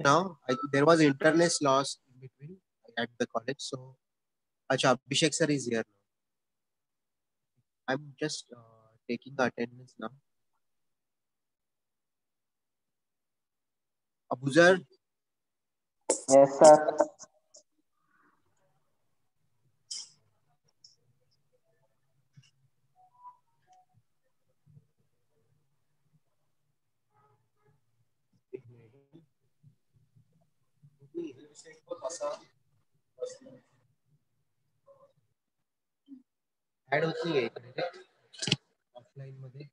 now. I, there was internet loss in between at the college. So, Acha, Abhishek sir is here now. I'm just uh, taking the attendance now. Abuzar, Yes, sir. Add होत नाहीये offline मध्ये.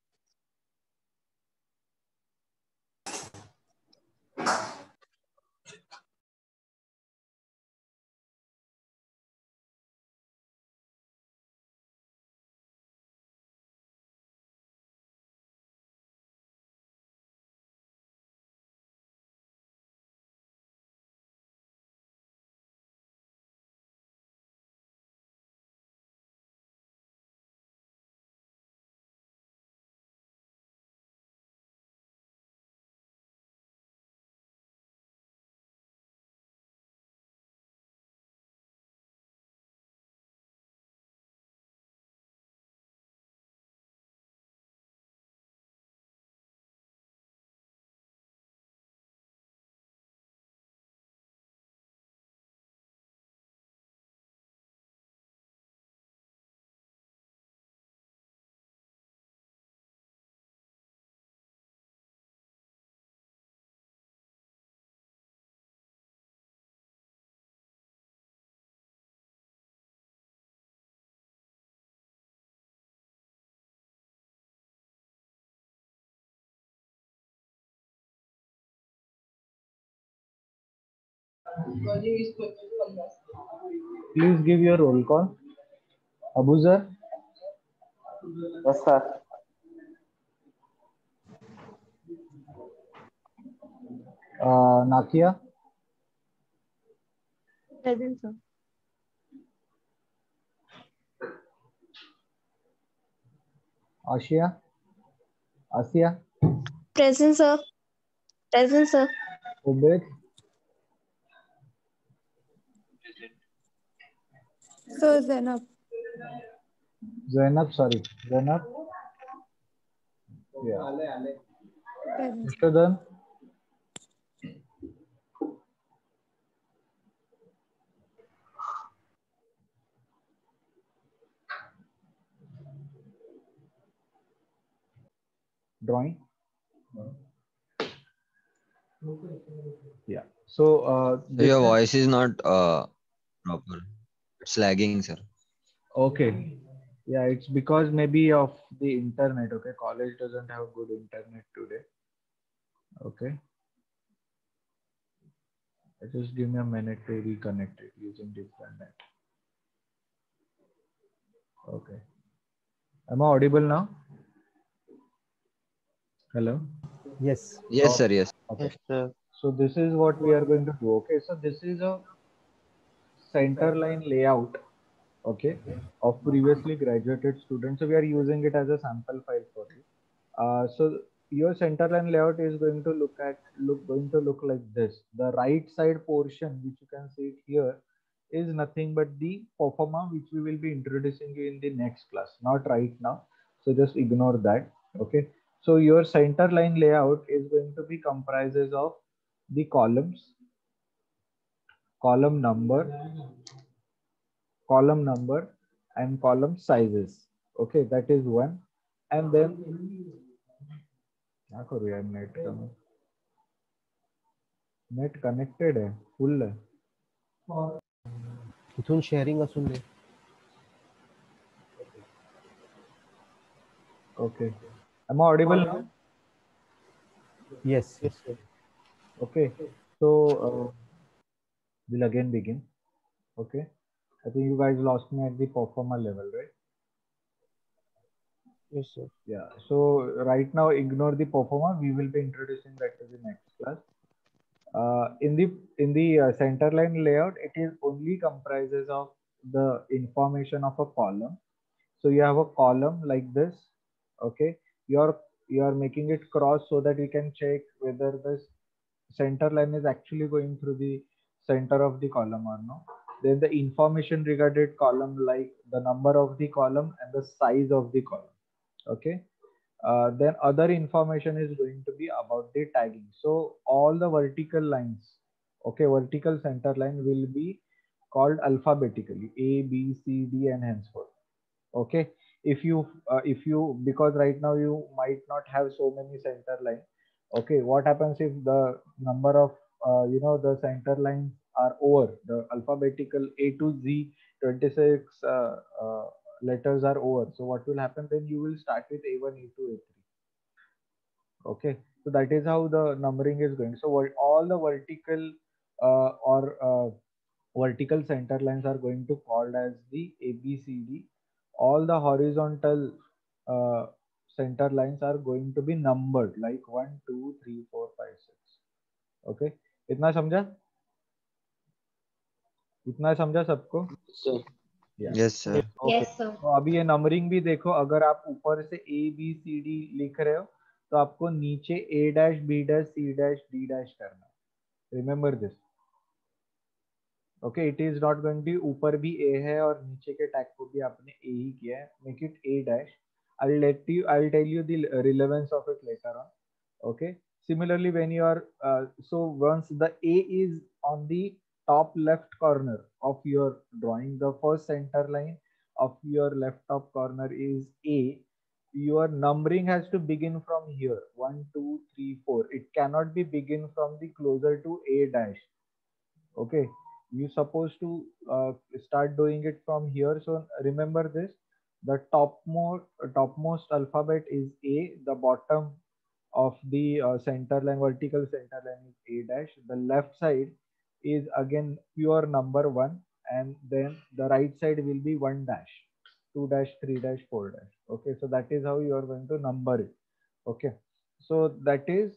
Please give your roll call. Abuzar, Yes, sir. uh, Nakia, Present, sir. Ashia, Asia, Present, sir. Present, sir. Obed, Sir, Zainab. Zainab, sorry, Zainab. Yeah. Present. Mr. Drawing. Yeah. So uh, your voice is not uh, proper. It's lagging, sir. Okay. Yeah, it's because maybe of the internet. Okay, college doesn't have good internet today. Okay. Just give me a minute to reconnect it using different net. Okay. Am I audible now? Hello. Yes. Yes, sir. Yes. Okay. Yes, sir. So this is what we are going to do. Okay, so this is a center line layout. Okay, of previously graduated students. So we are using it as a sample file for you. Uh, so your center line layout is going to look at look going to look like this. The right side portion, which you can see it here, is nothing but the performer which we will be introducing you in the next class. Not right now. So just ignore that. Okay. So your center line layout is going to be comprises of the columns, column number, column number, and column sizes. Okay, that is one. And then क्या करूँ यार net का मैं net connected है full है इथून sharing असून दे okay am i audible now yes okay so uh, we'll again begin okay i think you guys lost me at the performer level right Yes, sir. Yeah. So right now, ignore the performer. We will be introducing that to the next class. Uh, in the in the uh, center line layout, it is only comprises of the information of a column. So you have a column like this. Okay. You're you are making it cross so that you can check whether this center line is actually going through the center of the column or no. Then the information regarding column like the number of the column and the size of the column. Okay. Uh, then other information is going to be about the tagging. So all the vertical lines, okay, vertical center line will be called alphabetically A, B, C, D, and henceforth. Okay. If you, uh, if you, because right now you might not have so many center line. Okay. What happens if the number of, uh, you know, the center lines are over the alphabetical A to Z 26 uh, uh, letters are over. So what will happen then? You will start with A1, A2, A3. Okay. So that is how the numbering is going. So all the vertical uh, or uh, vertical center lines are going to called as the ABCD. All the horizontal center lines are going to be numbered like 1, 2, 3, 4, 5, 6. Okay. इतना समझा? इतना समझा सबको? Sir. Yes, तो अभी ये numbering भी देखो अगर आप ऊपर से ए बी सी डी लिख रहे हो तो आपको नीचे A dash B dash C dash D dash करना है। Remember this okay it is not going to ऊपर भी ए है और नीचे के टैग को भी आपने ए ही किया है। Make it A dash I let you I tell you the relevance of it later on okay? Similarly when you are uh, so once the a is on the top left corner of your drawing the first center line of your left top corner is a your numbering has to begin from here. One two three four. It cannot be begin from the closer to a dash. Okay? You supposed to uh, start doing it from here. So remember this. The topmost topmost alphabet is a the bottom of the uh, center line vertical center line is a dash. The left side is again pure number one and then the right side will be one dash two dash three dash four dash. Okay so that is how you are going to number it. Okay so that is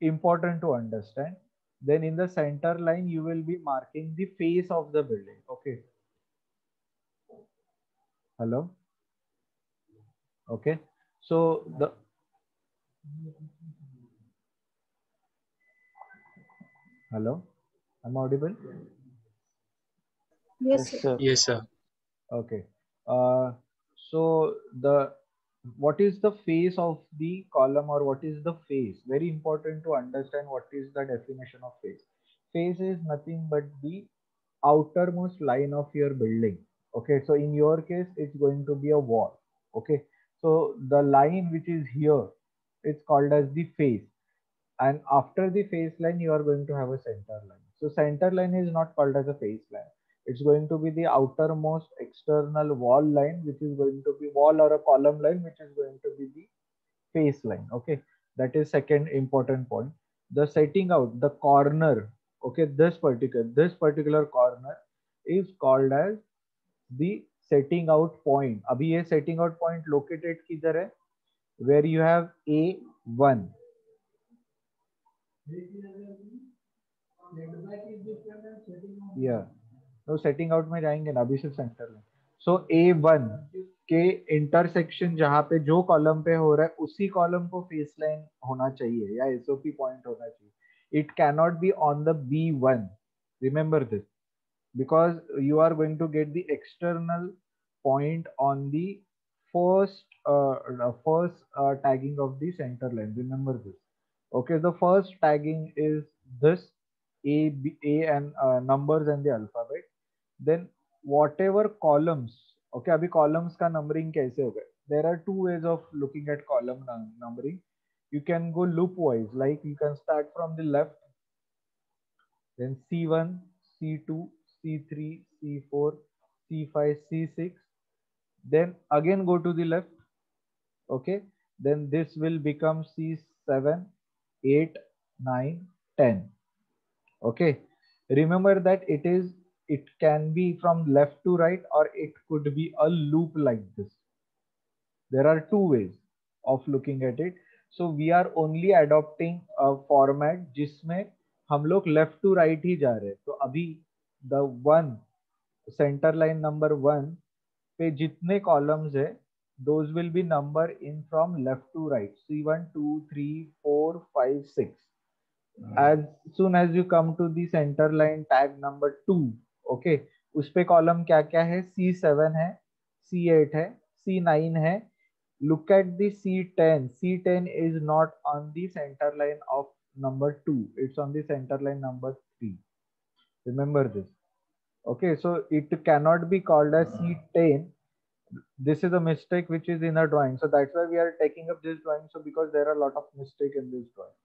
important to understand. Then in the center line you will be marking the face of the building. Okay. Hello? Okay so the hello? I'm audible? Yes, sir. Yes, sir. okay. Uh so the what is the face of the column or what is the face? Very important to understand what is the definition of face. Face is nothing but the outermost line of your building. Okay so in your case it's going to be a wall. Okay so the line which is here it's called as the face and after the face line you are going to have a center line. So center line is not called as a face line. It's going to be the outermost external wall line which is going to be wall or a column line which is going to be the face line okay? That is second important point. The setting out the corner okay? This particular this particular corner is called as the setting out point. abhi ye setting out point located kidhar hai where you have a1 yeah. तो setting out में जाएँगे ना, अभी सिर्फ़ centre में। सो A one के intersection जहाँ पे जो कॉलम पे हो रहा है, उसी कॉलम को फेस लाइन होना चाहिए, या एसओपी पॉइंट होना चाहिए। It cannot be on the B one remember this because you are going to get the external point on the first uh, first uh, tagging of the center line remember this. Okay the first tagging is this a b a and uh, numbers and the alphabet. Then whatever columns okay abhi columns ka numbering kaise hoga there are two ways of looking at column num- numbering. You can go loop wise like you can start from the left then c1 c2 c3 c4 c5 c6 then again go to the left okay then this will become c7 8 9 10 okay remember that it is it can be from left to right or it could be a loop like this there are two ways of looking at it so we are only adopting a format लोग left to right ही जा रहे हैं तो अभी the one centre line number one पे जितने columns है those will be numbering from left to right C one two three four five six as soon as you come to the center line tag two okay उस पे column क्या क्या है? C seven है C eight है C nine है. Look at the C ten C ten is not on the centre line of number two it's on the centre line number three remember this okay so it cannot be called as C10 this is a mistake which is in a drawing so that's why we are taking up this drawing so because there are a lot of mistake in this drawing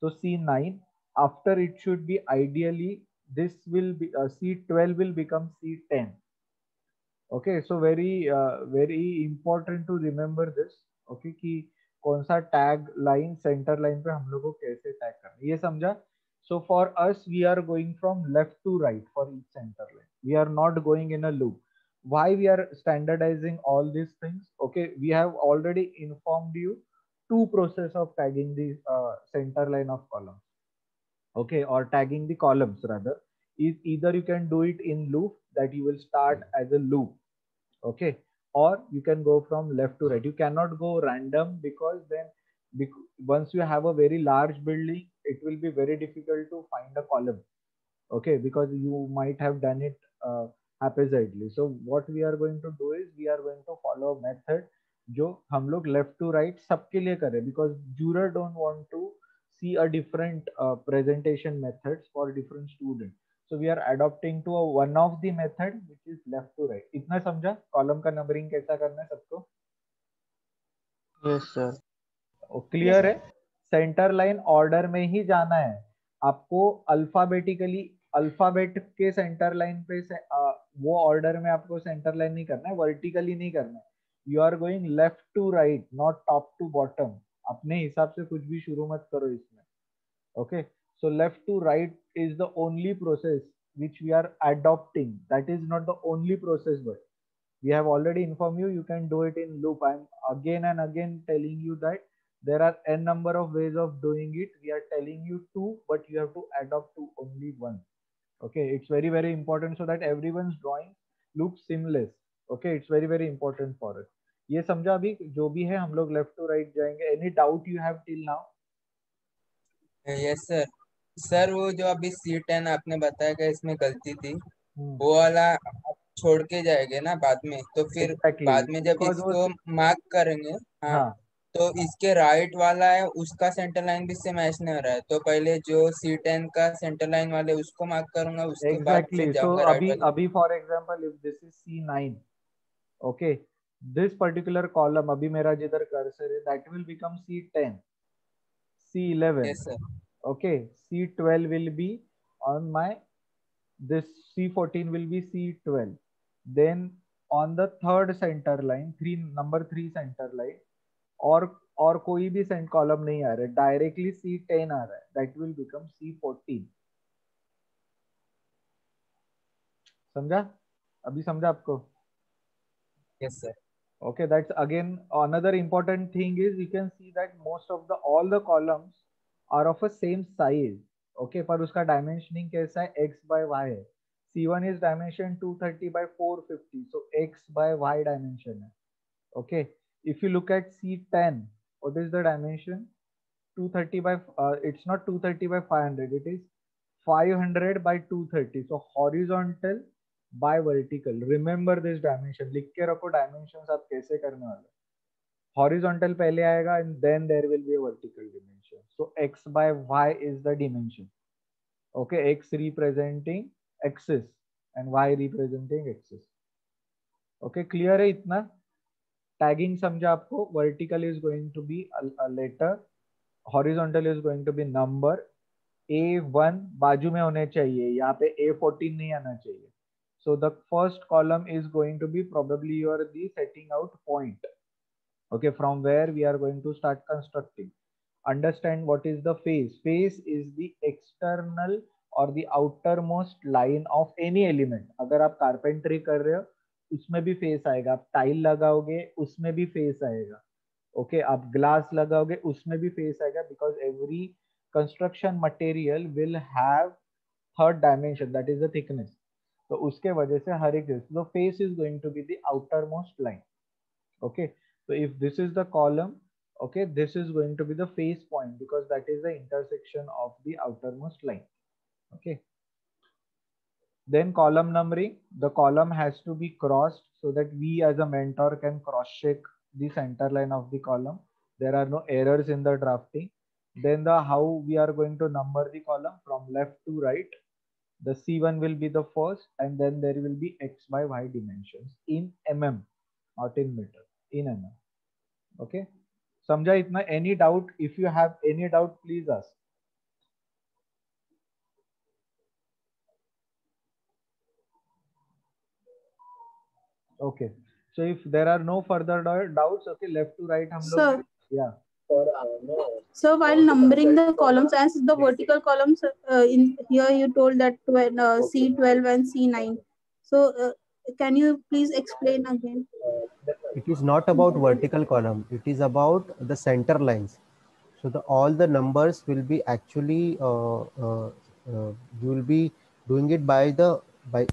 so c9 after it should be ideally this will be uh, c12 will become c10 okay so very uh, very important to remember this okay कि कौन सा tag line centre line पे हम लोग को कैसे tag करना है ये समझा so for us we are going from left to right for each center line. We are not going in a loop. Why we are standardizing all these things? Okay we have already informed you two process of tagging the uh, center line of columns. Okay or tagging the columns rather. Is either you can do it in loop that you will start as a loop. Okay or you can go from left to right. You cannot go random because then once you have a very large building it will be very difficult to find a column okay because you might have done it uh, haphazardly so what we are going to do is we are going to follow a method जो हम लोग left to right सबके लिए करें because juror don't want to see a different uh, presentation methods for different students so we are adopting to a one of the method which is left to right इतना समझा column का numbering कैसा करना है सबको yes sir clear है centre line order में ही जाना है। आपको अल्फाबेटिकली अल्फ़ाबेट के सेंटर लाइन पे से, आ, वो ऑर्डर में आपको सेंटर लाइन नहीं करना है वर्टिकली नहीं करना है। You are going left to right not top to bottom अपने हिसाब से कुछ भी शुरू मत करो इसमें। Okay so left to right is the only process which which we are adopting. That is not the only process but we have already informed you you can do it in loop. I'm again and again telling you that there are n number of ways of doing it we are telling you two but you have to adopt to only one okay it's very very important so that everyone's drawing looks seamless okay it's very very important for us ये समझा अभी जो भी है हम लोग left to right जाएँगे any doubt you have till now yes sir sir वो जो अभी सी टेन आपने बताया कि इसमें गलती थी वो वाला छोड़ के जाएँगे ना बाद में तो फिर Exactly. बाद में जब इसको मार्क करेंगे हाँ हाँ तो इसके राइट वाला है उसका सेंटर लाइन भी इससे मैच नहीं हो रहा है तो पहले जो सी टेन का सेंटर लाइन वाले उसको मार्क करूँगा उसके exactly. बाद so अभी अभी for example if this is C nine okay this particular column अभी मेरा जिधर कर्सर है that will become C ten C eleven okay C twelve will be on my this C14 will be C12. Then on the third centre line three number three centre line और और कोई भी Saint column नहीं आ रहा directly सी ten आ रहा है। That will become C fourteen समझा? अभी समझा आपको? Yes sir okay that's again another important thing is you can see that most of the all the columns are of a same size okay पर उसका dimensioning कैसा है? X by Y है। C one is dimension two thirty by four fifty so x by y dimension है। Okay okay? if you look at c10 what is the dimension 230 by uh, it's not 230 by 500 it is 500 by 230 so horizontal by vertical remember this dimension लिख के रखो dimensions आप कैसे करने वाले horizontal पहले आएगा and then there will be a vertical dimension so x by y is the dimension okay x representing axis and y representing axis okay clear है इतना Tagging समझा आपको is going to be a, a letter horizontal is going to be number a1 बाजू में होने चाहिए यहाँ पे a14 नहीं आना चाहिए so the first column is going to be probably your the setting out point okay from where we are going to start constructing understand what is the face face is the external or the outermost line of any element अगर आप carpentry कर रहे हो उसमें भी face आएगा। आप tile लगाओगे उसमें भी फेस आएगा। ओके okay, आप ग्लास लगाओगे उसमें भी फेस आएगा because every construction material will have third dimension that is the thickness तो उसके वजह से हर एक तो face is going to be the outer most line okay so if this is the column Okay, this is going to be the face point because that is the intersection of the outermost line. Okay. Then column numbering, the column has to be crossed so that we as a mentor can cross check the center line of the column. There are no errors in the drafting. Then the how we are going to number the column from left to right. The C1 will be the first and then there will be X by Y dimensions in mm, not in meter, in mm. Okay. Samjha, any doubt, if you have any doubt, please ask. okay. So if there are no further doubts okay left to right hum sir, log yeah. So while numbering the columns as the vertical columns uh, in here you told that uh, 12, uh, c12 and c9 so uh, can you please explain again? It is not about vertical column. It is about the center lines. So the all the numbers will be actually uh, uh, you will be doing it by the by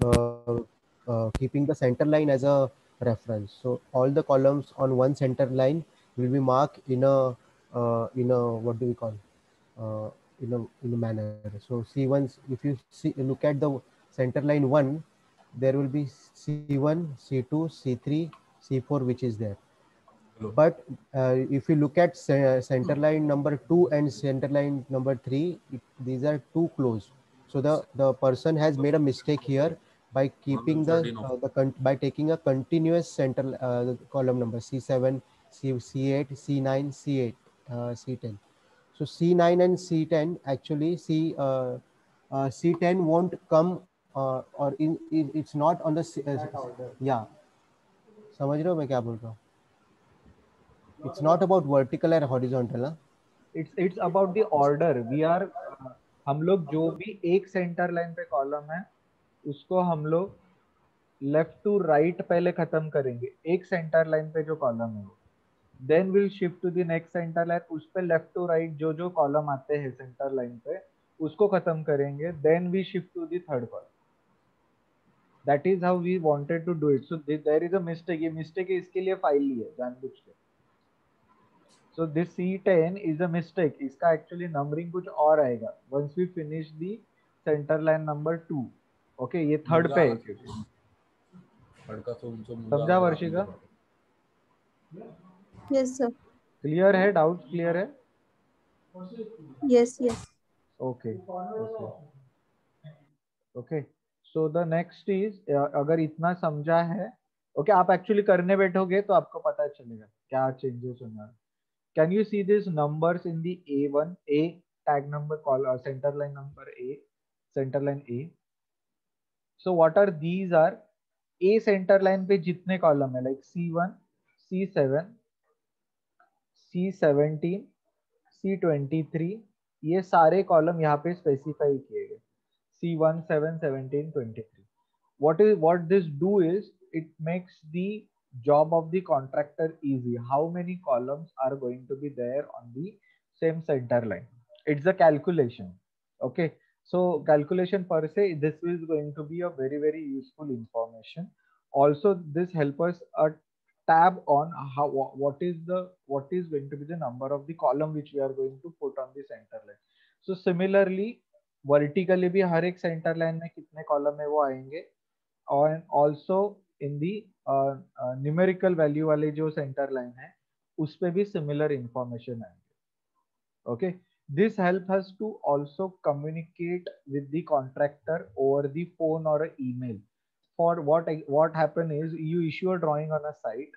uh, keeping the center line as a reference. So all the columns on one center line will be marked in a uh, in a what do we call uh, in a in a manner. So C1 if you see look at the center line one, there will be C1, C2, C3, C4 which is there. But uh, if you look at center line number two and center line number three, it, these are too close. So the the person has made a mistake here by keeping the uh, the con- by taking a continuous center uh, column number C7, C, C8, C9, C8, uh, C10. So C9 and C10 actually C uh, uh, C10 won't come uh, or in, in it's not on the C- uh, yeah समझ रहे हो मैं क्या बोल रहा हूँ it's not about vertical or horizontal ना it's it's about the order we are uh, हम लोग जो भी एक सेंटर लाइन पे कॉलम है उसको हम लोग लेफ़्ट टू राइट पहले खत्म करेंगे। एक सेंटर लाइन पे जो कॉलम है then will shift to the next center line उस पे लेफ़्ट टू राइट जो जो कॉलम आते हैं सेंटर लाइन पे, उसको खत्म करेंगे। Then we shift to the third column that is how we wanted to do it so there is a mistake ये मिस्टेक इसके लिए फ़ाइल ली है, जानबूझ के। So, this C10 is a mistake. इसका actually numbering कुछ और आएगा. Once we finish the center line number two. Okay ये थर्ड पे समझा वर्षी का? क्लियर है. डाउट क्लियर है? Yes yes okay okay so the next is अगर इतना समझा है ओके okay, आप एक्चुअली करने बैठोगे तो आपको पता चलेगा क्या चेंजेस होना can you see this numbers in the A one A tag number call center line number A center line A A. So what are these are A center line पे जितने column है like C1, C7, C17, C23 ये सारे column यहाँ पे specify किए गए C1, 7, 17, 23. What is what this do is it makes the job of the contractor easy. How many columns are going to be there on the same center line? It's a calculation. Okay. So calculation per se, this is going to be a very, very useful information. Also, this help us a tab on how what is the what is going to be the number of the column which we are going to put on the center line. So similarly, vertically भी हर एक center line में कितने column है वो आएँगे और also in the uh, uh, numerical value वाले जो center line है उस पे भी similar information आएँगे okay this helps us to also communicate with the contractor over the phone or email. For what what happen is you issue a drawing on a site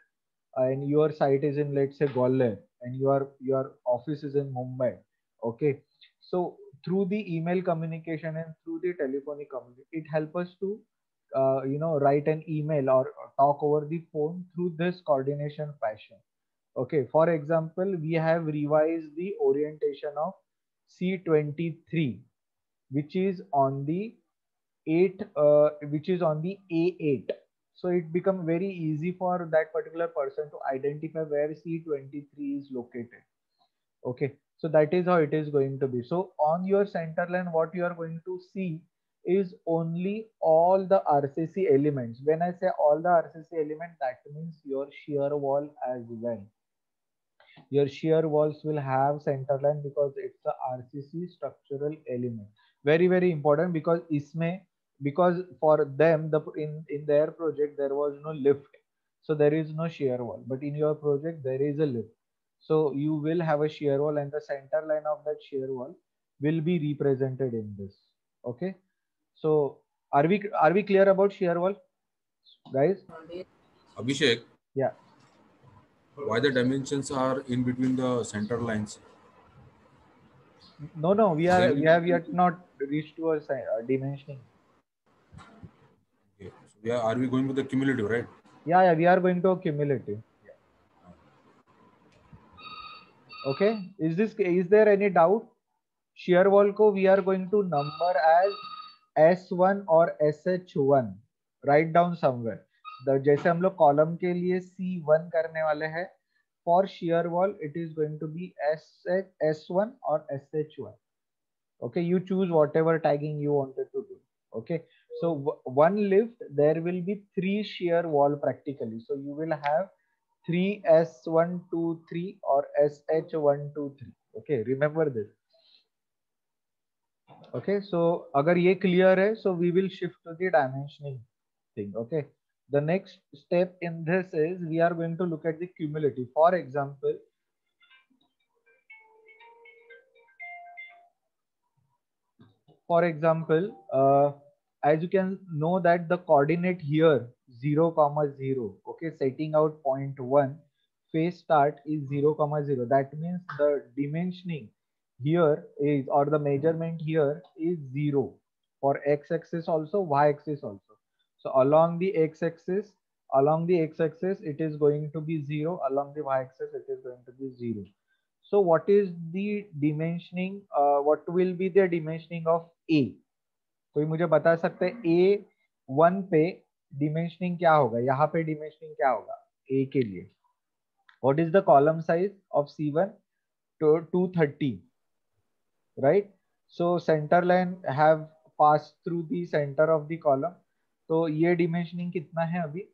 and your site is in let's say Gwalior and your your office is in Mumbai okay? So through the email communication and through the telephonic communication it helps us to uh, you know write an email or talk over the phone through this coordination fashion okay for example we have revised the orientation of c23 which is on the 8 uh, which is on the a8 so it become very easy for that particular person to identify where c23 is located. Okay so that is how it is going to be. So on your center line what you are going to see is only all the rcc elements. When i say all the rcc element that means your shear wall as well your shear walls will have center line because it's a RCC structural element. Very very important because isme because for them the in in their project there was no lift, so there is no shear wall. But in your project there is a lift, so you will have a shear wall and the center line of that shear wall will be represented in this. Okay, so are we are we clear about shear wall, guys? Abhishek, Yeah. Why the dimensions are in between the center lines? No, no, we are Then- we have yet not reached to our, si- uh, dimensioning. Okay. So we are, are we going with the cumulative, right? Yeah, yeah, we are going to a cumulative. Okay, is this is there any doubt? Shear wall ko we are going to number as S1 or SH1. Write down somewhere. जैसे हम लोग column के लिए C1 करने वाले हैं for shear wall it is going to be S H S one और S H one okay you choose whatever tagging you wanted to do okay so one lift there will be three shear wall practically so you will have three S one two three और S H one two three okay remember this okay so अगर ये clear है so we will shift to the dimensioning thing okay? The next step in this is we are going to look at the cumulative. For example, for example, uh, as you can know that the coordinate here 0 comma 0 okay setting out point 1 phase start is 0 comma 0 that means the dimensioning here is or the measurement here is 0 for x axis also y axis also so along the x axis along the x axis it is going to be 0 along the y axis it is going to be 0 so what is the dimensioning uh, what will be the dimensioning of a कोई मुझे बता सकते हैं ए one पे dimensioning क्या होगा यहाँ पे डिमेंशनिंग क्या होगा ए के लिए what is the column size of C one to thirty right so centre line have pass through the centre of the column तो ये डिमेंशनिंग कितना है अभी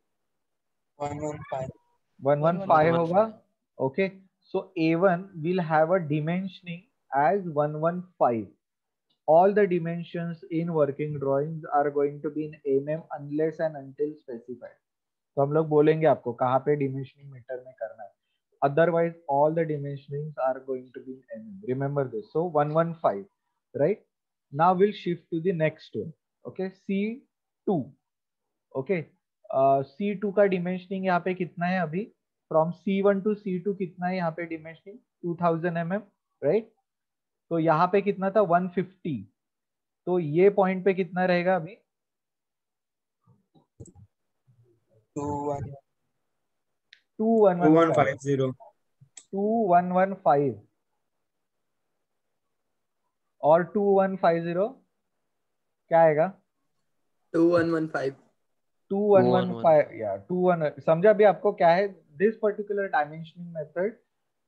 one one five one one five होगा okay so A one will have a dimensioning as 115 all the dimensions in working drawings are going to be in mm unless and until specified तो हम लोग बोलेंगे आपको कहाँ पे dimensioning metre में करना है otherwise all the dimensionings are going to be in mm remember this so 115 right now we'll shift to the next one okay c2 okay C two का डिमेंशनिंग यहाँ पे कितना है अभी? From C one to C two कितना है यहाँ पे dimensioning two thousand M M right तो यहाँ पे कितना था? वन फिफ्टी तो ये पॉइंट पे कितना रहेगा अभी? Two one one five zero two one one five और टू वन फाइव ज़ीरो क्या आएगा? Two one one five two one one five या टू वन समझा अभी आपको क्या है? This particular dimensioning method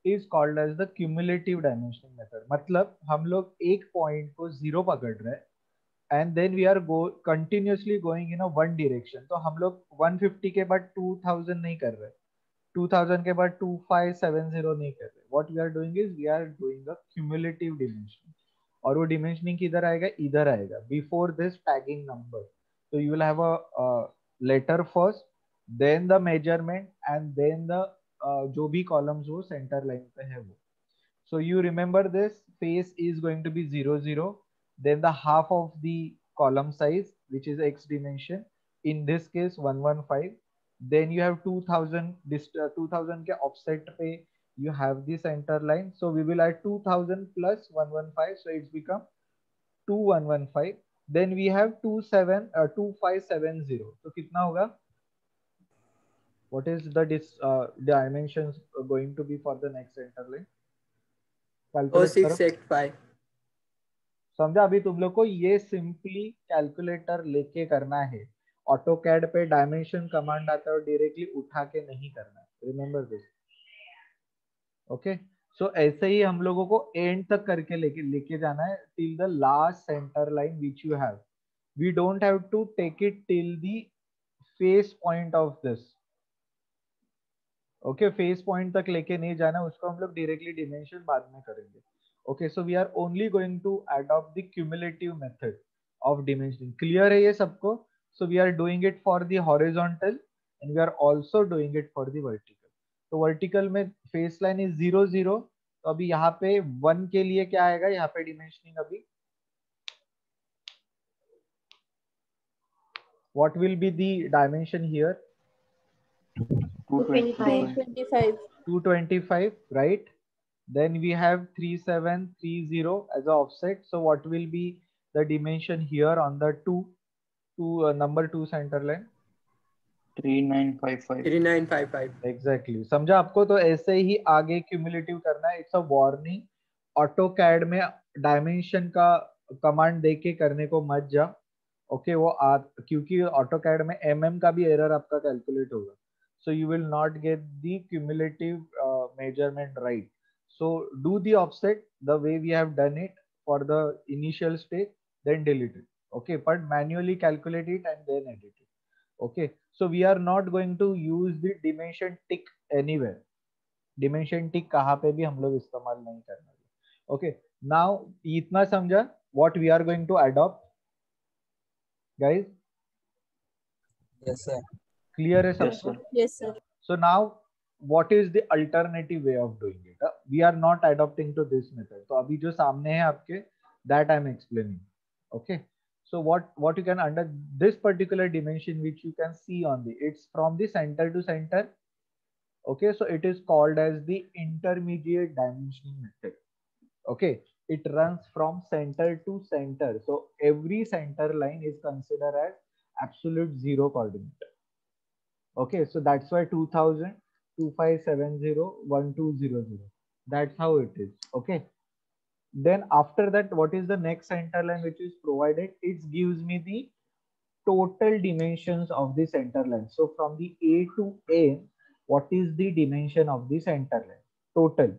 is called as the cumulative dimensioning method मतलब हम लोग एक पॉइंट को ज़ीरो पकड़ रहे हैं and then we are go continuously going in a one direction तो हम लोग 150 के बाद 2000 नहीं कर रहे 2000 के बाद 2570 नहीं कर रहे. What we are doing is we are doing a cumulative dimensioning और वो डिमेंशनिंग किधर आएगा? इधर आएगा. बिफोर दिस टैगिंग नंबर तो you will have a uh, letter first then the measurement and then the uh, जो भी columns वो center line पे है वो so you remember this face is going to be 0 0 then the half of the column size which is x dimension in this case 115 then you have 2000 this uh, 2000 के offset पे you have the center line so we will add 2000 plus 115 so it's become 2115 then we have 27 uh, 2570 तो कितना होगा what is the dis, uh, dimensions going to be for the next Oh five. समझा अभी तुम लोग को ये simply calculator लेके करना है ऑटो कैड पे डायमेंशन कमांड आता है और डायरेक्टली उठा के नहीं करना है रिमेम्बर दिस ओके सो ऐसे ही हम लोगों को एंड तक करके लेके लेके जाना है till the last center line which you have we don't have to take it till the face point of this okay face point तक लेके नहीं जाना, उसको हम लोग डायरेक्टली डिमेंशन बाद में करेंगे. Okay so we are only going to adopt the cumulative method of dimensioning clear है ये सबको? So we are doing it for the horizontal and we are also doing it for the vertical तो vertical में face line is zero zero तो अभी यहाँ पे one के लिए क्या आएगा यहाँ पे डिमेंशनिंग अभी what will be the dimension here 25. 25. 225 right then we have 3730 as a offset so what will be the dimension here on the two two uh, number two center line 3955 3955 exactly exactly. समझा आपको? तो ऐसे ही आगे cumulative करना है। It's a warning AutoCAD में dimension का कमांड देके करने को मत जा। ओके okay, वो आ क्योंकि ऑटो कैड में एम mm का भी एरर आपका कैलकुलेट होगा। So you will not get the cumulative measurement right so do the offset the way we have done it for the initial stage then delete it okay but manually calculate it and then edit it. Okay so we are not going to use the dimension tick anywhere dimension tick कहाँ पे भी हम लोग इस्तेमाल नहीं करना okay now इतना समझा what we are going to adopt guys yes sir clear है yes सबको sir Yes, sir. so now what is the alternative way of doing it Uh, we are not adopting to this method तो अभी जो सामने है आपके that I'm explaining okay so what what you can under this particular dimension which you can see on the it's from the center to center. Okay so it is called as the intermediate dimensioning method okay it runs from center to center. So every center line is considered as absolute zero coordinate. Okay so that's why 2000 2570 1200 that's how it is. Okay then after that what is the next center line which is provided? It gives me the total dimensions of the center line. So from the a to a what is the dimension of the center line? Total.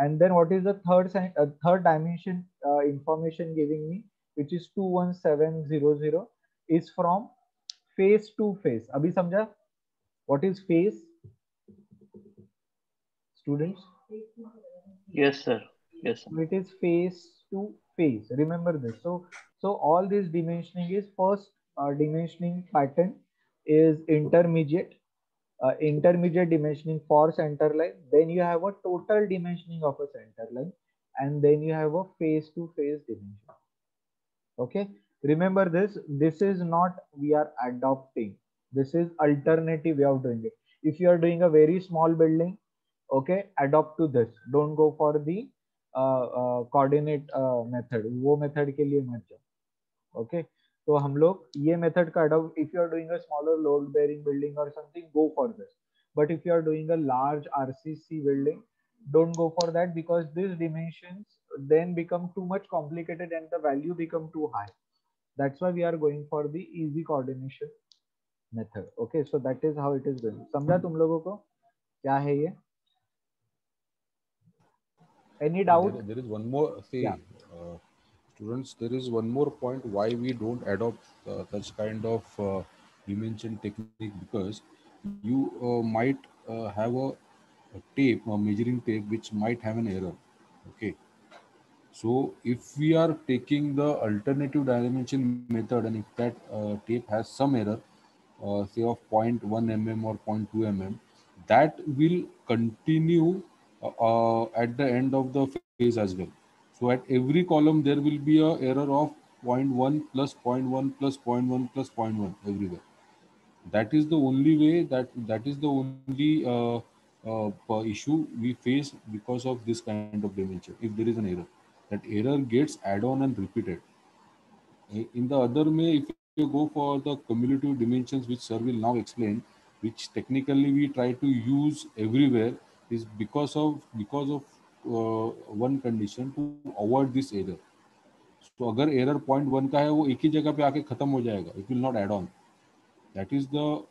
And then what is the third uh, third dimension uh, information giving me which is 21700 is from face to face. Abhi samjha? What is face? Students? Yes sir yes so it is face to face. Remember this. So so all this dimensioning is first uh, dimensioning pattern is intermediate uh, intermediate dimensioning for center line. Then you have a total dimensioning of a center line. And then you have a face to face dimension. Okay? Remember this. This is not we are adopting. This is alternative way of doing it. If you are doing a very small building okay adopt to this. Don't go for the coordinate method वो method के लिए मत जाओ okay तो हम लोग ये method का adopt if you are doing a smaller load bearing building और something go for this but if you are doing a large RCC building don't go for that because this dimensions then become too much complicated and the value become too high that's why we are going for the easy coordination method okay so that is how it is going समझा तुम लोगों को? क्या है ये? Any doubt There, there is one more. See, Yeah. uh, students, there is one more point why we don't adopt uh, such kind of uh, dimension technique because you uh, might uh, have a, a tape, a measuring tape, which might have an error. Okay. So if we are taking the alternative dimension method and if that uh, tape has some error, uh, say of 0.1 mm or 0.2 mm, that will continue uh, at the end of the phase as well. So at every column there will be a error of 0.1 plus 0.1 plus 0.1 plus 0.1 everywhere. That is the only way that that is the only uh, uh, issue we face because of this kind of dimension. If there is an error, that error gets add on and repeated. In the other way, if you go for the cumulative dimensions, which sir will now explain, which technically we try to use everywhere, is because of because of uh, one condition to avoid this error. तो अगर error point one का है वो एक ही जगह पे आके खत्म हो जाएगा it will not add on that is the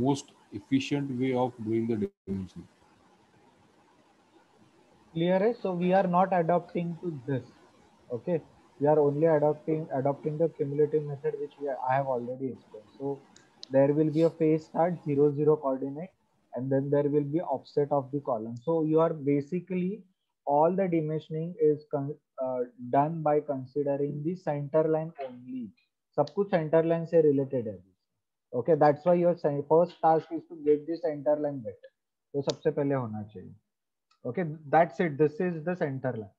most efficient way of doing the dimensioning clear है so we are not adopting to this okay we are only adopting adopting the cumulative method which we are, i have already explained so there will be a phase start 0 0 coordinate and then there will be offset of the column. So you are basically all the dimensioning is uh, done by considering the center line only. सब कुछ center line से related है. Okay, that's why your first task is to get the center line better. तो सबसे पहले होना चाहिए. Okay, that's it. This is the center line.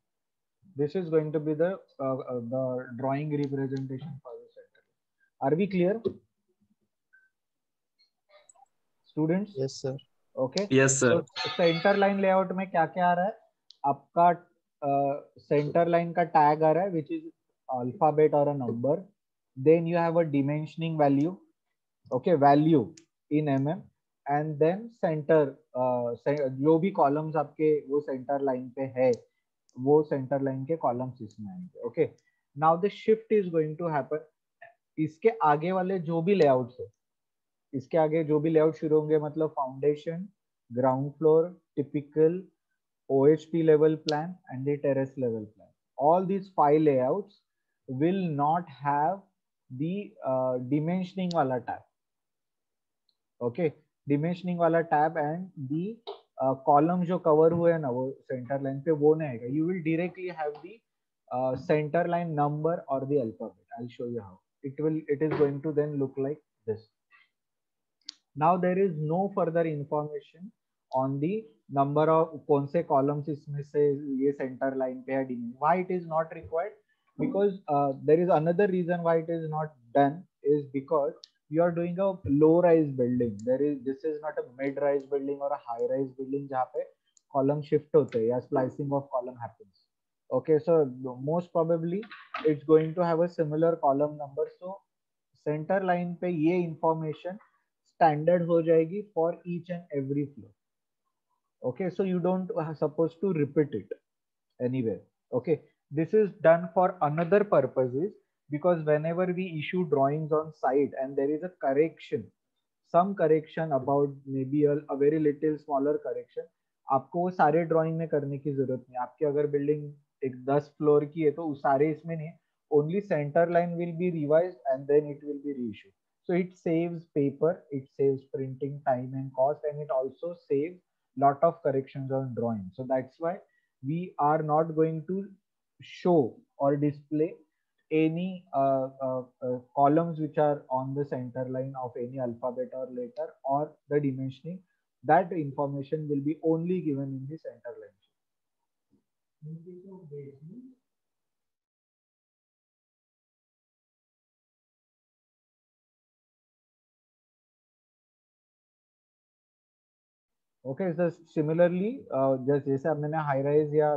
This is going to be the uh, uh, the drawing representation for the center. Line. Are we clear? student yes sir okay yes sir center line layout में क्या क्या आ रहा है? आपका centre uh, line का tag आ रहा है विच इज़ अल्फ़ाबेट और number then you have a dimensioning value okay value in M M and then center जो भी कॉलम्स आपके वो सेंटर लाइन पे है वो सेंटर लाइन के कॉलम्स इसमें आएँगे okay now the shift is going to happen इसके आगे वाले जो भी लेआउट है इसके आगे जो भी लेआउट शुरू होंगे मतलब foundation ground floor typical O H P level plan and terrace level plan all these five layout will not have dimensioning वाला टैप ओके डिमेंशनिंग वाला टैब एंड दी कॉलम जो कवर हुए हैं ना, वो सेंटर लाइन पे, वो नहीं है you will directly have the center line number और the the alphabet I show you how it will it is going to then look like this Now there is no further information on the number of कौन से columns इसमें से ये center line पे है why it is not required because uh, there is another reason why it is not done is because you are doing a low rise building there is this is not a mid rise building or a high rise building जहाँ पे column shift होते हैं या splicing of column happens okay so most probably it's going to have a similar column number so center line पे ये information standard हो जाएगी for each and every floor okay so you don't supposed to repeat it anywhere okay this is done for another purposes because whenever we issue drawings on site and there is a correction some correction about maybe a, a very little smaller correction आपको वो सारे drawing में करने की ज़रूरत नहीं आपकी अगर बिल्डिंग एक दस फ्लोर की है तो सारे इसमें नहीं only center line will be revise and then it will be reissue so it saves paper it saves printing time and cost and it also saves lot of corrections on drawing. So that's why we are not going to show or display any uh, uh, uh, columns which are on the center line of any alphabet or letter or the dimensioning. That information will be only given in the center line. Okay sir similarly जैसे मैंने high rise या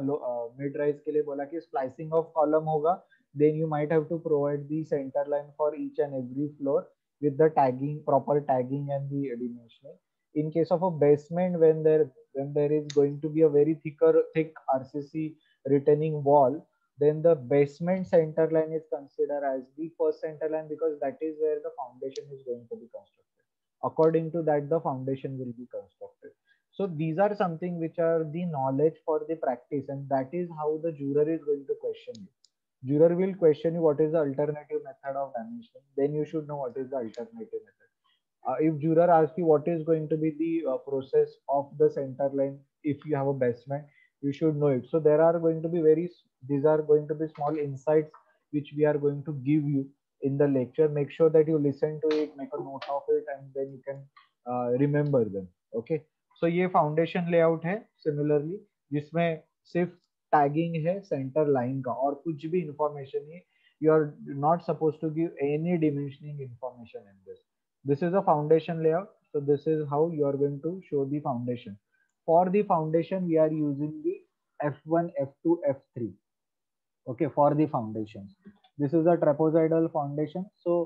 mid rise के लिए बोला कि splicing of column होगा then you might have to provide the center line for each and every floor with the tagging proper tagging and the dimensioning in case of a basement when there when there is going to be a very thicker thick rcc retaining wall then the basement center line is considered as the first center line because that is where the foundation is going to be constructed according to that the foundation will be constructed so these are something which are the knowledge for the practice and that is how the juror is going to question you. Juror will question you what is the alternative method of dimensioning. Then you should know what is the alternative method. Uh, if juror asks you what is going to be the uh, process of the center line if you have a basement, you should know it. So there are going to be very, these are going to be small insights which we are going to give you in the lecture. Make sure that you listen to it, make a note of it and then you can uh, remember them. Okay so so, ये foundation layout है similarly जिसमें सिर्फ tagging है centre line का और कुछ भी information नहीं you are not suppose to give any dimensioning information in this this is a foundation layout so this is how you are going to show the foundation for the foundation we are using the f1 f2 f3 okay for the foundations this is a trapezoidal foundation so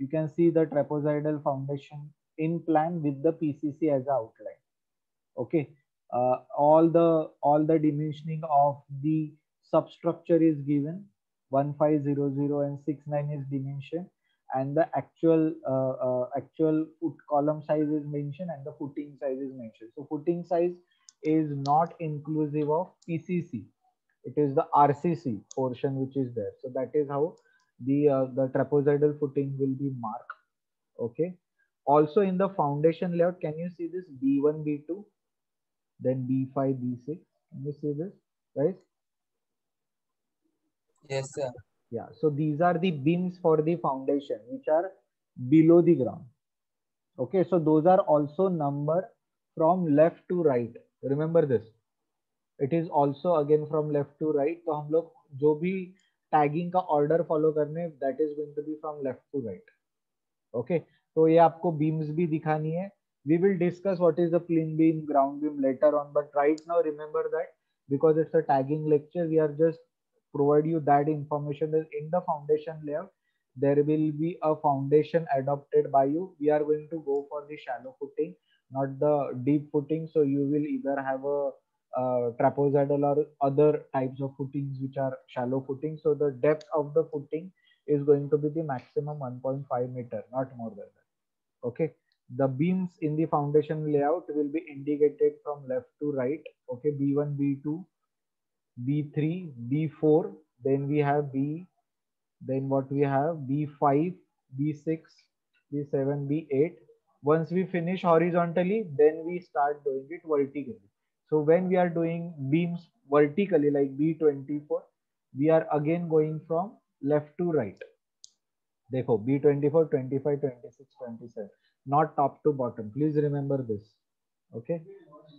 you can see the trapezoidal foundation in plan with the pcc as outline okay. Uh, all the all the dimensioning of the substructure is given. 1500 and 69 is dimension. And the actual uh, uh, actual foot column size is mentioned and the footing size is mentioned. So footing size is not inclusive of pcc it is the rcc portion which is there. So that is how the uh, the trapezoidal footing will be marked. Okay. Also in the foundation layout can you see this b1 b2 then b5 b6 can you see this guys yes sir yeah so these are the beams for the foundation which are below the ground okay so those are also number from left to right remember this it is also again from left to right तो हम लोग जो भी tagging का order follow करने that is going to be from left to right okay तो ये आपको बीम्स भी दिखानी है we will discuss what is the plane beam ground beam later on but right now remember that because it's a tagging lecture we are just provide you that information that in the foundation layout there will be a foundation adopted by you. We are going to go for the shallow footing not the deep footing. So you will either have a uh, trapezoidal or other types of footings which are shallow footing. So the depth of the footing is going to be the maximum 1.5 meter not more than that. Okay the beams in the foundation layout will be indicated from left to right. Okay b1 b2 b3 b4 then we have b then what we have? B5 b6 b7 b8 once we finish horizontally then we start doing it vertically. So when we are doing beams vertically like b24 we are again going from left to right. देखो b24 25 26 27 not top to bottom. Please remember this okay?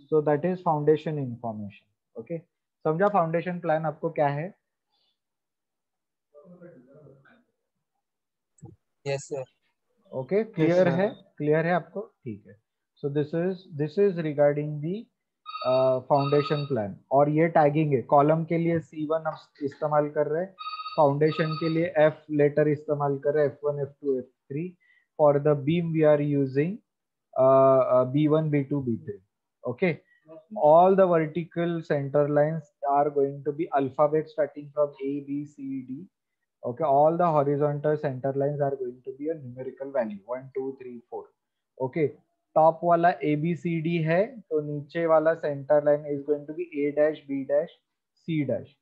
So that is foundation information okay? समझा foundation plan आपको क्या है? Yes sir. Okay clear sir. है? Clear है आपको? ठीक है. So this is this is regarding the foundation plan और ये टैगिंग है. कॉलम के लिए C1 हम इस्तेमाल कर रहे हैं. फाउंडेशन के लिए F लेटर इस्तेमाल कर रहे हैं. F1 F2 F3 for the beam we are using B1 B2 B3 okay all the vertical center lines are going to be alphabet starting from A B C D okay all the horizontal center lines are going to be a numerical value one two three four okay top वाला A B C D है तो नीचे वाला center line is going to be A dash B dash C dash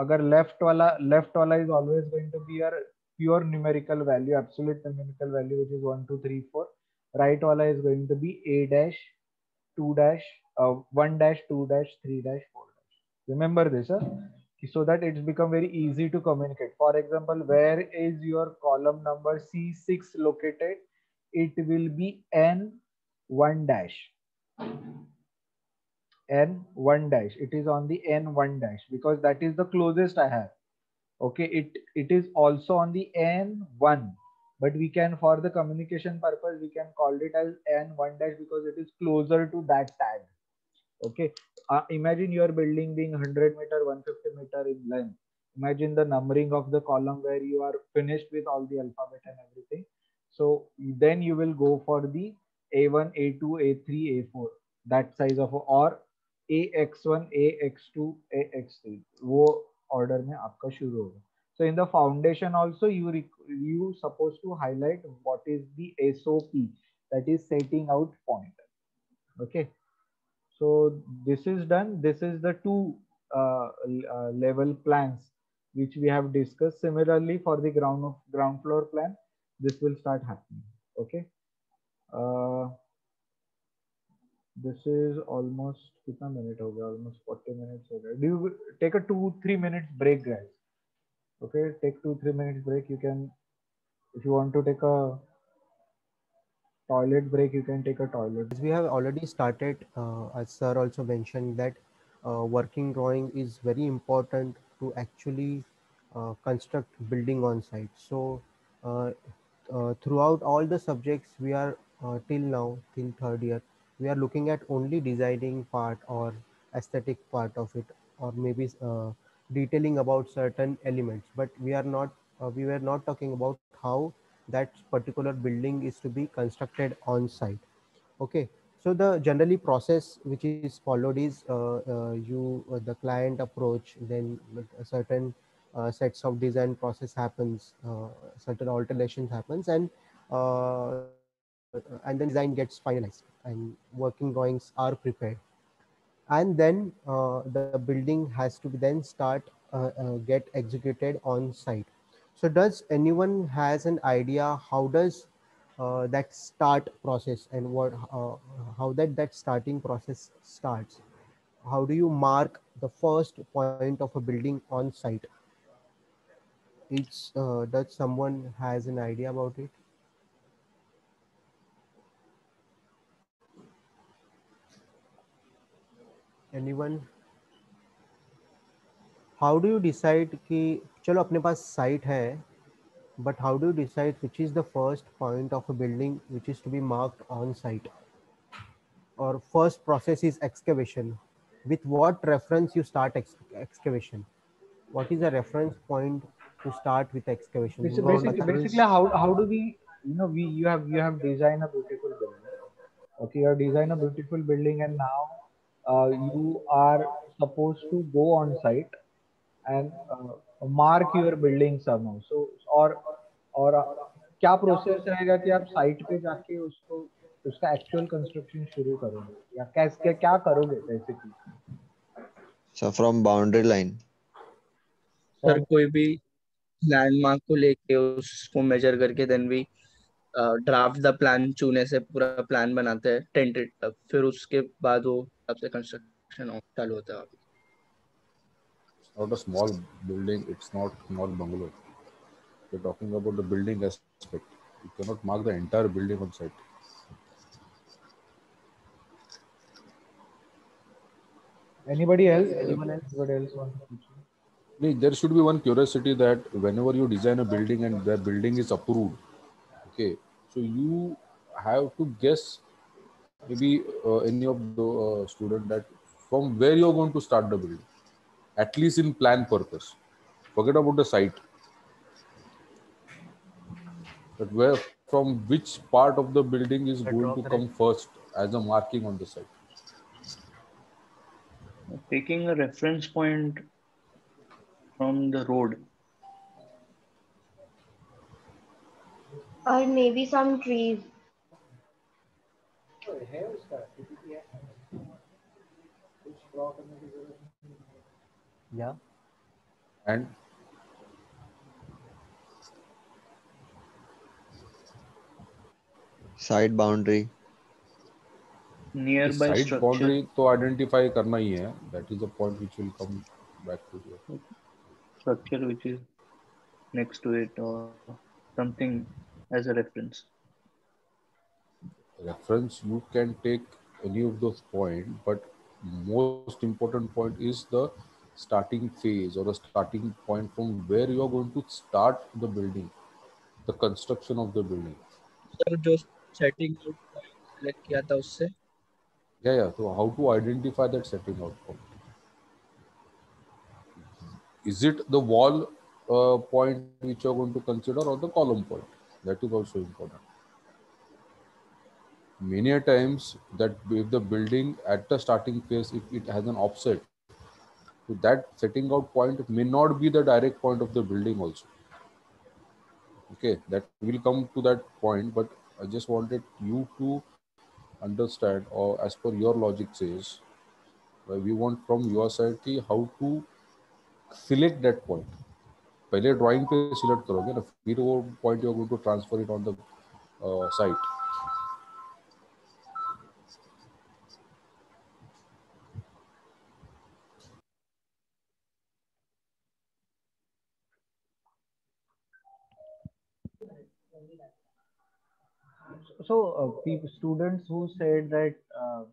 अगर left वाला left वाला is always going to be your pure numerical value, absolute numerical value, which is 1, 2, 3, 4. Right wala is going to be A dash, 2 dash, uh, 1 dash, 2 dash, 3 dash, 4 dash. Remember this, huh? so that it's become very easy to communicate. For example, where is your column number C6 located? It will be N1 dash. N1 dash. It is on the N1 dash because that is the closest I have okay it it is also on the n 1 but we can for the communication purpose we can call it as n1 dash because it is closer to that tag. Okay uh, imagine your building being 100 meter 150 meter in length. Imagine the numbering of the column where you are finished with all the alphabet and everything. So then you will go for the a1 a2 a3 a4 that size of or ax1 ax2 ax3 वो order में आपका शुरू होगा so in the foundation also you you suppose to highlight what is the S O P that is setting out point okay so this is done this is the two level plan which we have discussed similarly for the ground of ground floor plan this will start happening okay uh, this is almost कितना minute हो गया? Almost 40 minutes हो गया. Do you take a two three minutes break, guys? okay take two three minutes break you can if you want to take a toilet break you can take a toilet As we have already started, uh, as sir also mentioned that uh, working drawing is very important to actually uh, construct building on site. So uh, uh, throughout all the subjects we are uh, till now, till third year, we are looking at only designing part or aesthetic part of it, or maybe uh, detailing about certain elements. But we are not, uh, we were not talking about how that particular building is to be constructed on site okay so the generally process which is followed is uh, uh, you uh, the client approach then certain uh, sets of design process happens certain alterations happens and and then design gets finalized and working drawings are prepared. And then uh, the building has to be then start uh, uh, get executed on site. So does anyone has an idea how does uh, that start process and what uh, how that that starting process starts? How do you mark the first point of a building on site? Uh, does someone has an idea about it anyone how do you decide कि चलो अपने पास site है but how do you decide which is the first point of a building which is to be marked on site or first process is excavation with what reference you start ex excavation what is the reference point to start with excavation Basi- What basically, materials- basically how, how do we you know we you have you have designed a beautiful building okay you have designed a beautiful building and now uh, you are supposed to go on site and uh, mark your building somehow so और और क्या process रहेगा कि आप site पे जाके उसको उसका एक्चुअल कंस्ट्रक्शन शुरू करोगे? या कैसे क्या करोगे basically So from boundary line. Sir कोई भी लैंडमार्क को लेके उसको मेजर करके then we draft the plan चुने से पूरा प्लान बनाते हैं टेंटेड तक। फिर उसके बाद वो up the construction of Talota. It's not a small building, it's not small bungalow. We're talking about the building aspect. You cannot mark the entire building on site. Anybody else? Anyone else? There should be one curiosity that whenever you design a building and the building is approved, okay, so you have to guess maybe uh, any of the uh, student that from where you're going to start the building, at least in plan purpose. Forget about the site. But where from which part of the building is going to come first as a marking on the site. Taking a reference point from the road. Or maybe some trees. तो है उसका CPP है कुछ draw करने की ज़रूरत नहीं या end side boundary nearby side boundary तो आइडेंटिफाई करना ही है. That is the point which will come back to you structure which is next to it और something as a reference reference you can take any of those point but most important point is the starting phase or a starting point from where you are going to start the building the construction of the building. Sir jo setting out select kiya tha usse yeah yeah. So how to identify that setting out point? Is it the wall uh, point which you are going to consider or the column point? That is also important many a times that if the building at the starting phase if it has an offset so that setting out point may not be the direct point of the building also okay that will come to that point but i just wanted you to understand or as per your logic says uh, we want from your side ki how to select that point पहले drawing पे select करोगे ना फिर वो point you going to transfer it on the site so uh, people, students who said that uh,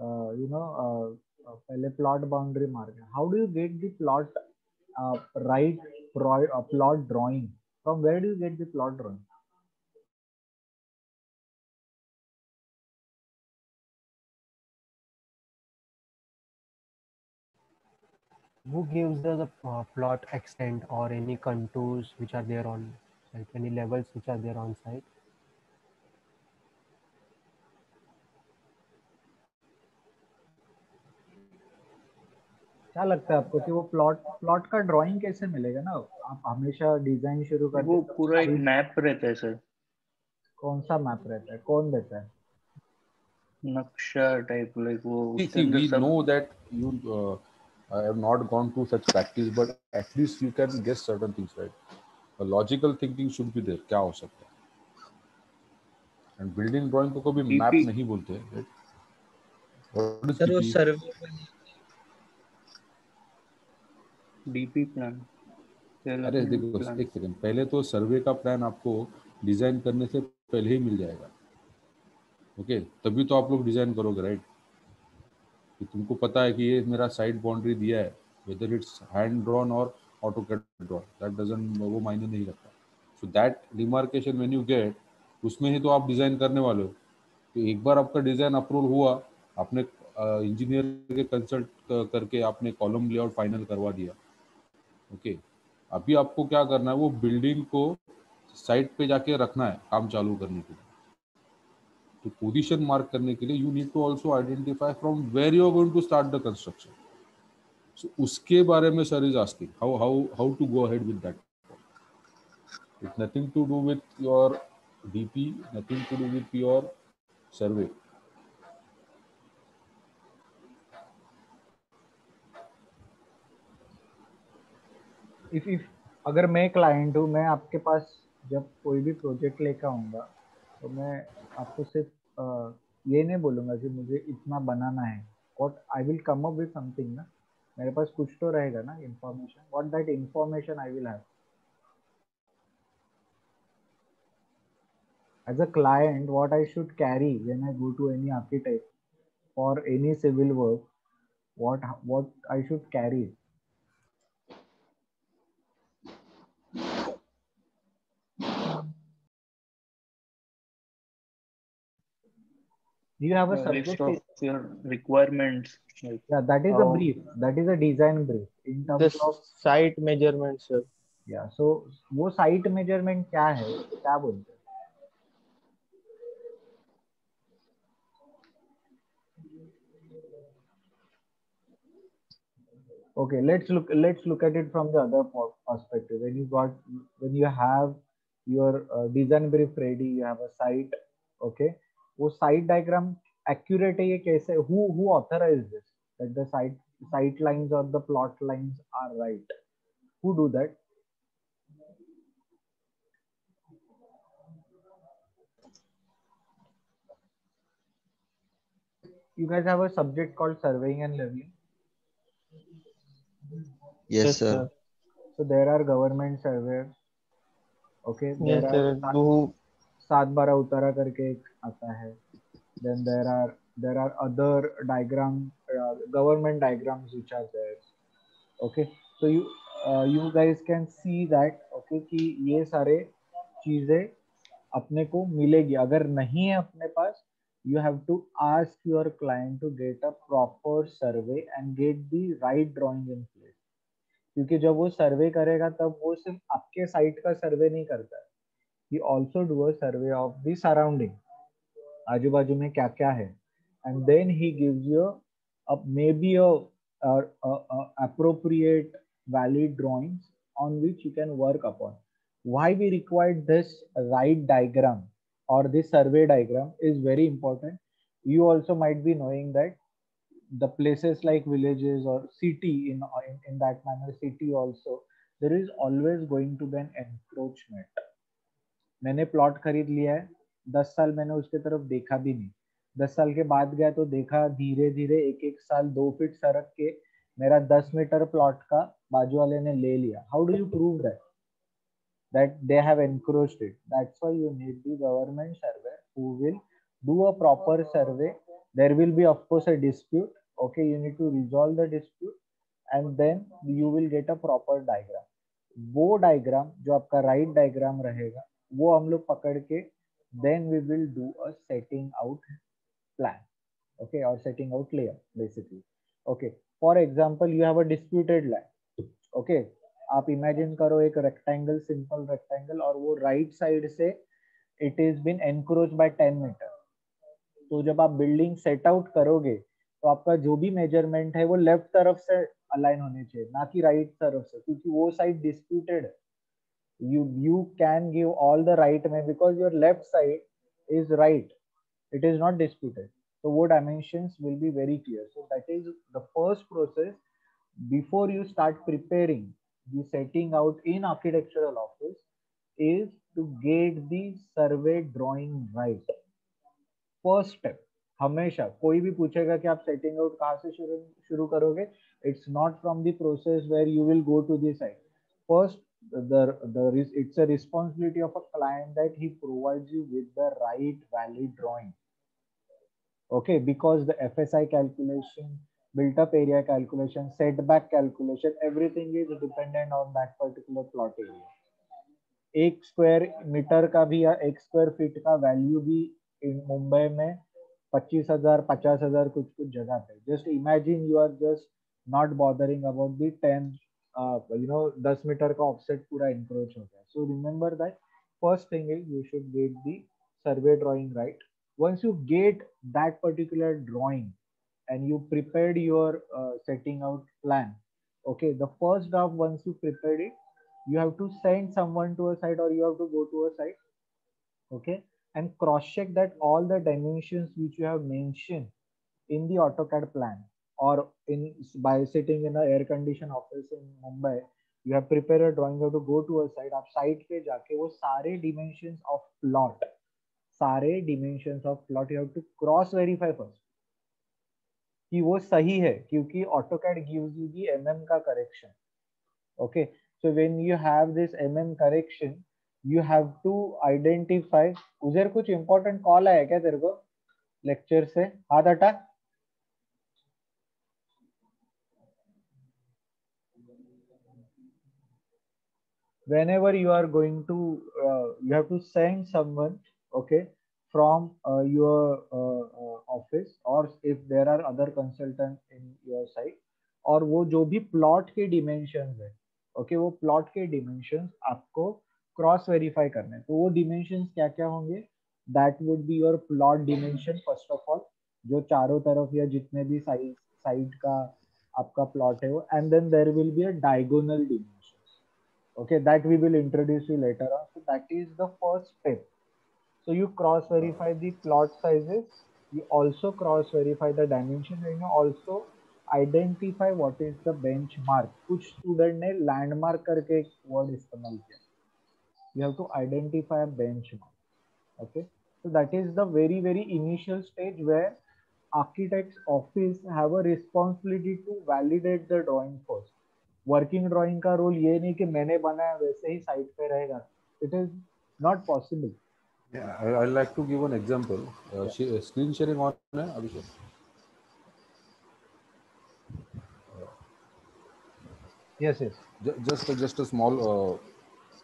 uh, you know uh, uh, पहले plot boundary mark है. how do you get the plot uh, right pro, uh, plot drawing from where do you get the plot drawing who gives the, the uh, plot extent or any contours which are there on like any levels which are there on site क्या लगता है आपको कि वो plot plot का drawing कैसे मिलेगा ना आप हमेशा डिज़ाइन शुरू करते वो हैं, पूरा एक मैप रहता है सर कौन सा मैप रहता है कौन देता है नक्शा टाइप लाइक वो See, उसके see, अंदर we सब know that you uh, I have not gone through such practice, but at least you can guess certain things, right? A thinking thinking should be there. क्या हो सकता है? And building drawing को कभी map नहीं बोलते sir वो DP सर्वे DP plan अरे देखो एक सेकंड पहले तो सर्वे का प्लान आपको डिज़ाइन करने से पहले ही मिल जाएगा। ओके तभी तो आप लोग डिज़ाइन करोगे राइट कि तुमको पता है कि ये मेरा साइड बाउंड्री दिया है वेदर इट्स हैंड ड्रॉन और ऑटो ड्रॉन दैट डजंट वो मायने नहीं रखता। So that demarcation when you get उसमें ही तो आप डिज़ाइन करने वाले हो। तो एक बार आपका डिज़ाइन अप्रूवल हुआ, आपने इंजीनियर के कंसल्ट करके आपने कॉलम लेआउट फाइनल करवा दिया। Okay okay. अभी आपको क्या करना है, वो बिल्डिंग को साइट पे जाके रखना है, काम चालू करने के लिए। तो पोजीशन मार्क करने के लिए you need to also identify from where you are going to start the construction so उसके बारे में sir is asking how how how to go ahead with that it nothing to do with your DP nothing to do with your survey if if अगर मैं client हूँ, मैं आपके पास जब कोई भी प्रोजेक्ट लेकर आऊँगा तो मैं आपको सिर्फ़ ये नहीं बोलूँगा कि मुझे इतना बनाना है। What I will come up with something ना मेरे पास कुछ तो रहेगा ना information what that information I will have as a client what i should carry when i go to any architect for any civil work what what i should carry you have a a list subject of your requirements like yeah that is a how brief that is a design brief in terms The of site measurement, sir. yeah so वो site measurement क्या है क्या बोलते हैं okay let's look let's look at it from the other po- perspective when you got when you have your uh, design brief ready you have a site okay वो side diagram accurate है ये कैसे who who authorise this that the side side lines और the plot lines are right who do that you guys have a subject called surveying and levying yes, yes sir. sir so there are government surveyors okay yes, there are sir. who सात बारह उतारा करके एक आता है then there are there are other diagram uh, government diagrams which are there okay so you uh, you guys can see that okay कि ये सारे चीज़ें अपने को मिलेगी अगर नहीं है अपने पास you have to ask your client to get a proper survey and get the right drawing in place क्योंकि जब वो सर्वे करेगा तब वो सिर्फ़ आपके साइट का सर्वे नहीं करता है he also do a survey of the surrounding आजू बाजू में क्या क्या है and then he gives you a maybe a, a, a, a appropriate valid drawings on which you can work upon why we required this right diagram or this survey diagram is very important you also might be knowing that the places like villages or city in, in in that manner city also there is always going to be an encroachment मैंने plot खरीद लिया है। दस साल मैंने उसके तरफ़ देखा भी नहीं। दस साल के बाद गया तो देखा धीरे धीरे एक एक साल दो फीट सड़क के मेरा दस मीटर प्लॉट का बाजू वाले ने ले लिया। How do you prove that that they have it that's why you need the government survey who will do a proper survey there will be of course a dispute okay you need to resolve the dispute and then you will get a proper diagram वो diagram जो आपका right right diagram रहेगा वो हम लोग पकड़ के, then we will do a setting out plan, okay? Or setting out layout basically, okay? For example, you have a disputed land okay? आप इमेजिन करो एक रेक्टेंगल सिंपल रेक्टेंगल और वो राइट right साइड से it is been encroach by 10 metre तो जब आप building set out करोगे तो आपका जो भी मेज़रमेंट है, वो लेफ़्ट तरफ़ से अलाइन होने चाहिए, ना कि राइट right तरफ़ से, क्योंकि वो साइड डिस्प्यूटेड है। you you can give all the right में because your left side is right it is not disputed so what dimensions will be very clear so that is the first process before you start preparing the setting out in architectural office is to get the survey drawing right first step हमेशा कोई भी पूछेगा कि आप setting out कहाँ से शुरू शुरू करोगे it's not from the process where you will go to the site first the the it's a responsibility of a client that he provides you with the right valid drawing okay because the fsi calculation built up area calculation setback calculation everything is dependent on that particular plot area एक square metre का भी या एक square feet का value भी मुंबई में पच्चीस हज़ार पचास हज़ार कुछ कुछ जगह पे just imagine you are just not bothering about the ten you know दस मीटर का ऑफसेट पूरा इंक्रोच हो गया so remember that first thing is you should get the survey drawing right once you get that particular drawing and you prepared your uh, setting out plan okay the first draft once you prepared it you have to send someone to a site or you have to go to a site okay and cross check that all the dimensions which you have mentioned in the AutoCAD plan or in by sitting in an air conditioned office in Mumbai, you have prepared a drawing, you have to go to a site, आप site पे जाके वो सारे dimensions of plot, सारे dimensions of plot you have to cross verify first कि वो सही है क्योंकि AutoCAD gives you the mm का correction. Okay, so when you have this mm correction, you have to identify उधर कुछ important call आया क्या तेरे को lecture से हाथ हटा whenever you are going to uh, you have to send someone okay from uh, your uh, uh, office or if there are other consultants in your site और वो जो भी प्लॉट के डिमेंशंस है ओके okay, वो plot के dimensions आपको cross verify करने हैं। तो वो डिमेंशंस क्या क्या होंगे? That would be your plot dimension first of all जो चारों तरफ़ या जितने भी साइड साइड का आपका प्लॉट है वो। And then there will be a diagonal dimension okay that we will introduce you later on so that is the first step so you cross verify the plot sizes you also cross verify the dimension and you also identify what is the benchmark कुछ student ने landmark करके एक word इस्तेमाल किया you have to identify a benchmark okay so that is the very very initial stage where architect's office have a responsibility to validate the drawing first Working drawing का role ये नहीं कि मैंने बनाया वैसे ही साइड पे रहेगा it is not possible give an example. Uh, sh- uh, screen sharing on, uh, Abhishek? yes yes Ju- Just, just a small uh,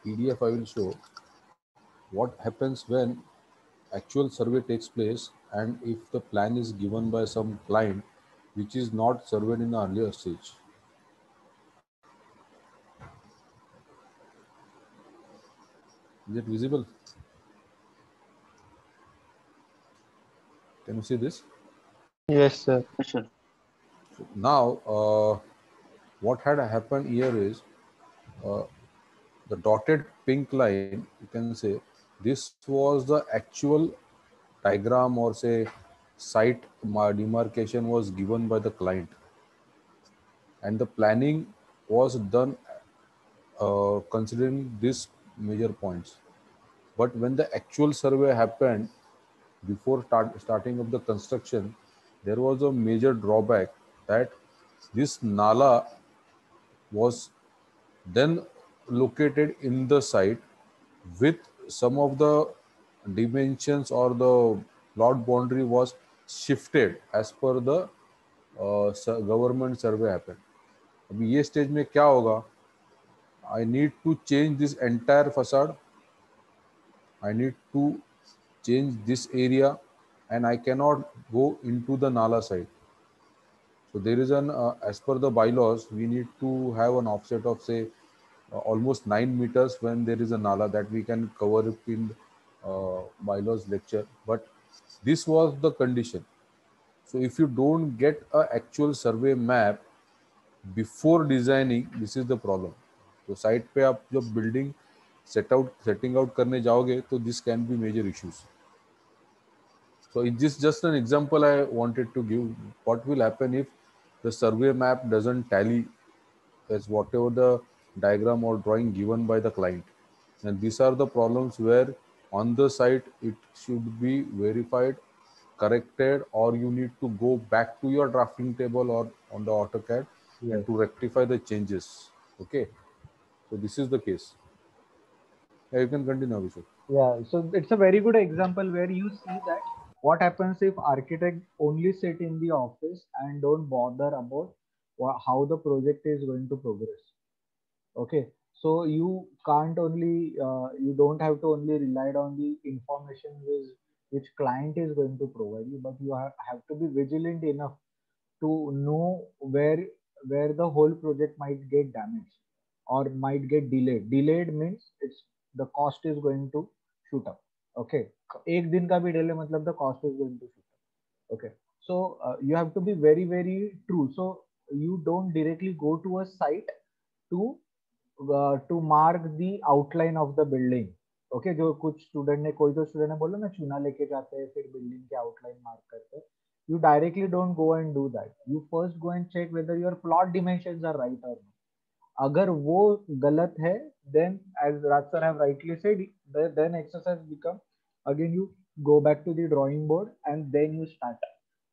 PDF I will show what happens when actual survey takes place and if the plan is given by some client which is not surveyed in the earlier stage. Is it visible? Can you see this? Yes, sir. Sure. Now, uh, what had happened here is uh, the dotted pink line, you can say, this was the actual diagram or say site demarcation was given by the client. And the planning was done uh, considering these major points. But when the actual survey happened, before start, starting of the construction, there was a major drawback that this nala was then located in the site with some of the dimensions or the plot boundary was shifted as per the uh, sur- government survey happened. अभी ये stage में क्या होगा I need to change this entire facade. I need to change this area and I cannot go into the Nala side. So there is an, uh, as per the bylaws, we need to have an offset of say uh, almost 9 meters when there is a Nala that we can cover up in uh, bylaws lecture. But this was the condition. So if you don't get a actual survey map before designing, this is the problem. तो site पे आप जब building set out setting out करने जाओगे तो this can be major issues so it this just an example I wanted to give what will happen if the survey map doesn't tally as whatever the diagram और drawing given by the client and this are the problems where on the site it should be verified corrected or you need to go back to your drafting table or on the autocad yes. to rectify the changes. Okay? So this is the case. Yeah, you can continue, Abhishek. Yeah, so it's a very good example where you see that what happens if architect only sit in the office and don't bother about how the project is going to progress. Okay, so you can't only uh, you don't have to only rely on the information which which client is going to provide you, but you have, have to be vigilant enough to know where where the whole project might get damaged or might get delayed. Delayed means it's the cost is going to shoot up. Okay, एक दिन का भी delay मतलब the cost is going to shoot up. Okay, so uh, you have to be very very true. So you don't directly go to a site to uh, to mark the outline of the building. Okay okay, जो कुछ student ने कोई तो student ने बोला ना चूना लेके जाते हैं फिर बिल्डिंग के आउटलाइन मार्क करते हैं you directly don't go and do that you first go and check whether your plot dimensions are right or not अगर वो गलत है then as Raj sir have rightly said then exercise become again you go back to the drawing board and then you start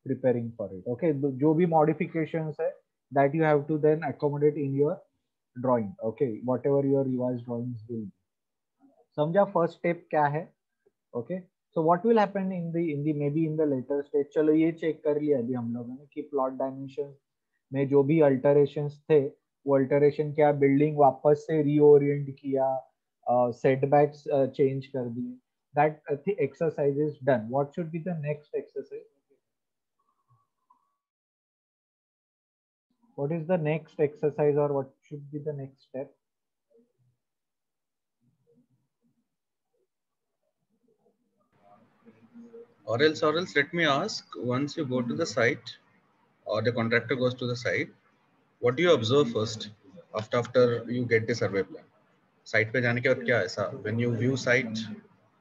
preparing for it okay जो भी modifications है that you have to then accommodate in your drawing okay whatever your revised drawings will be समझा first step क्या है so what will happen in the in the maybe in the later stage चलो ये check कर लिया अभी हम लोगों ने कि प्लॉट डायमेंशन में जो भी अल्टरेशंस थे वो अल्टरेशन क्या बिल्डिंग वापस से रीओरिएंट किया सेटबैक्स चेंज कर दिए that exercise is done what should be the next exercise what is the next exercise or what should be the next step Or else, or else, let me ask, once you go to the site or the contractor goes to the site, what do you observe first after, after you get the survey plan? Site पे जाने के बाद क्या ऐसा? When you view site,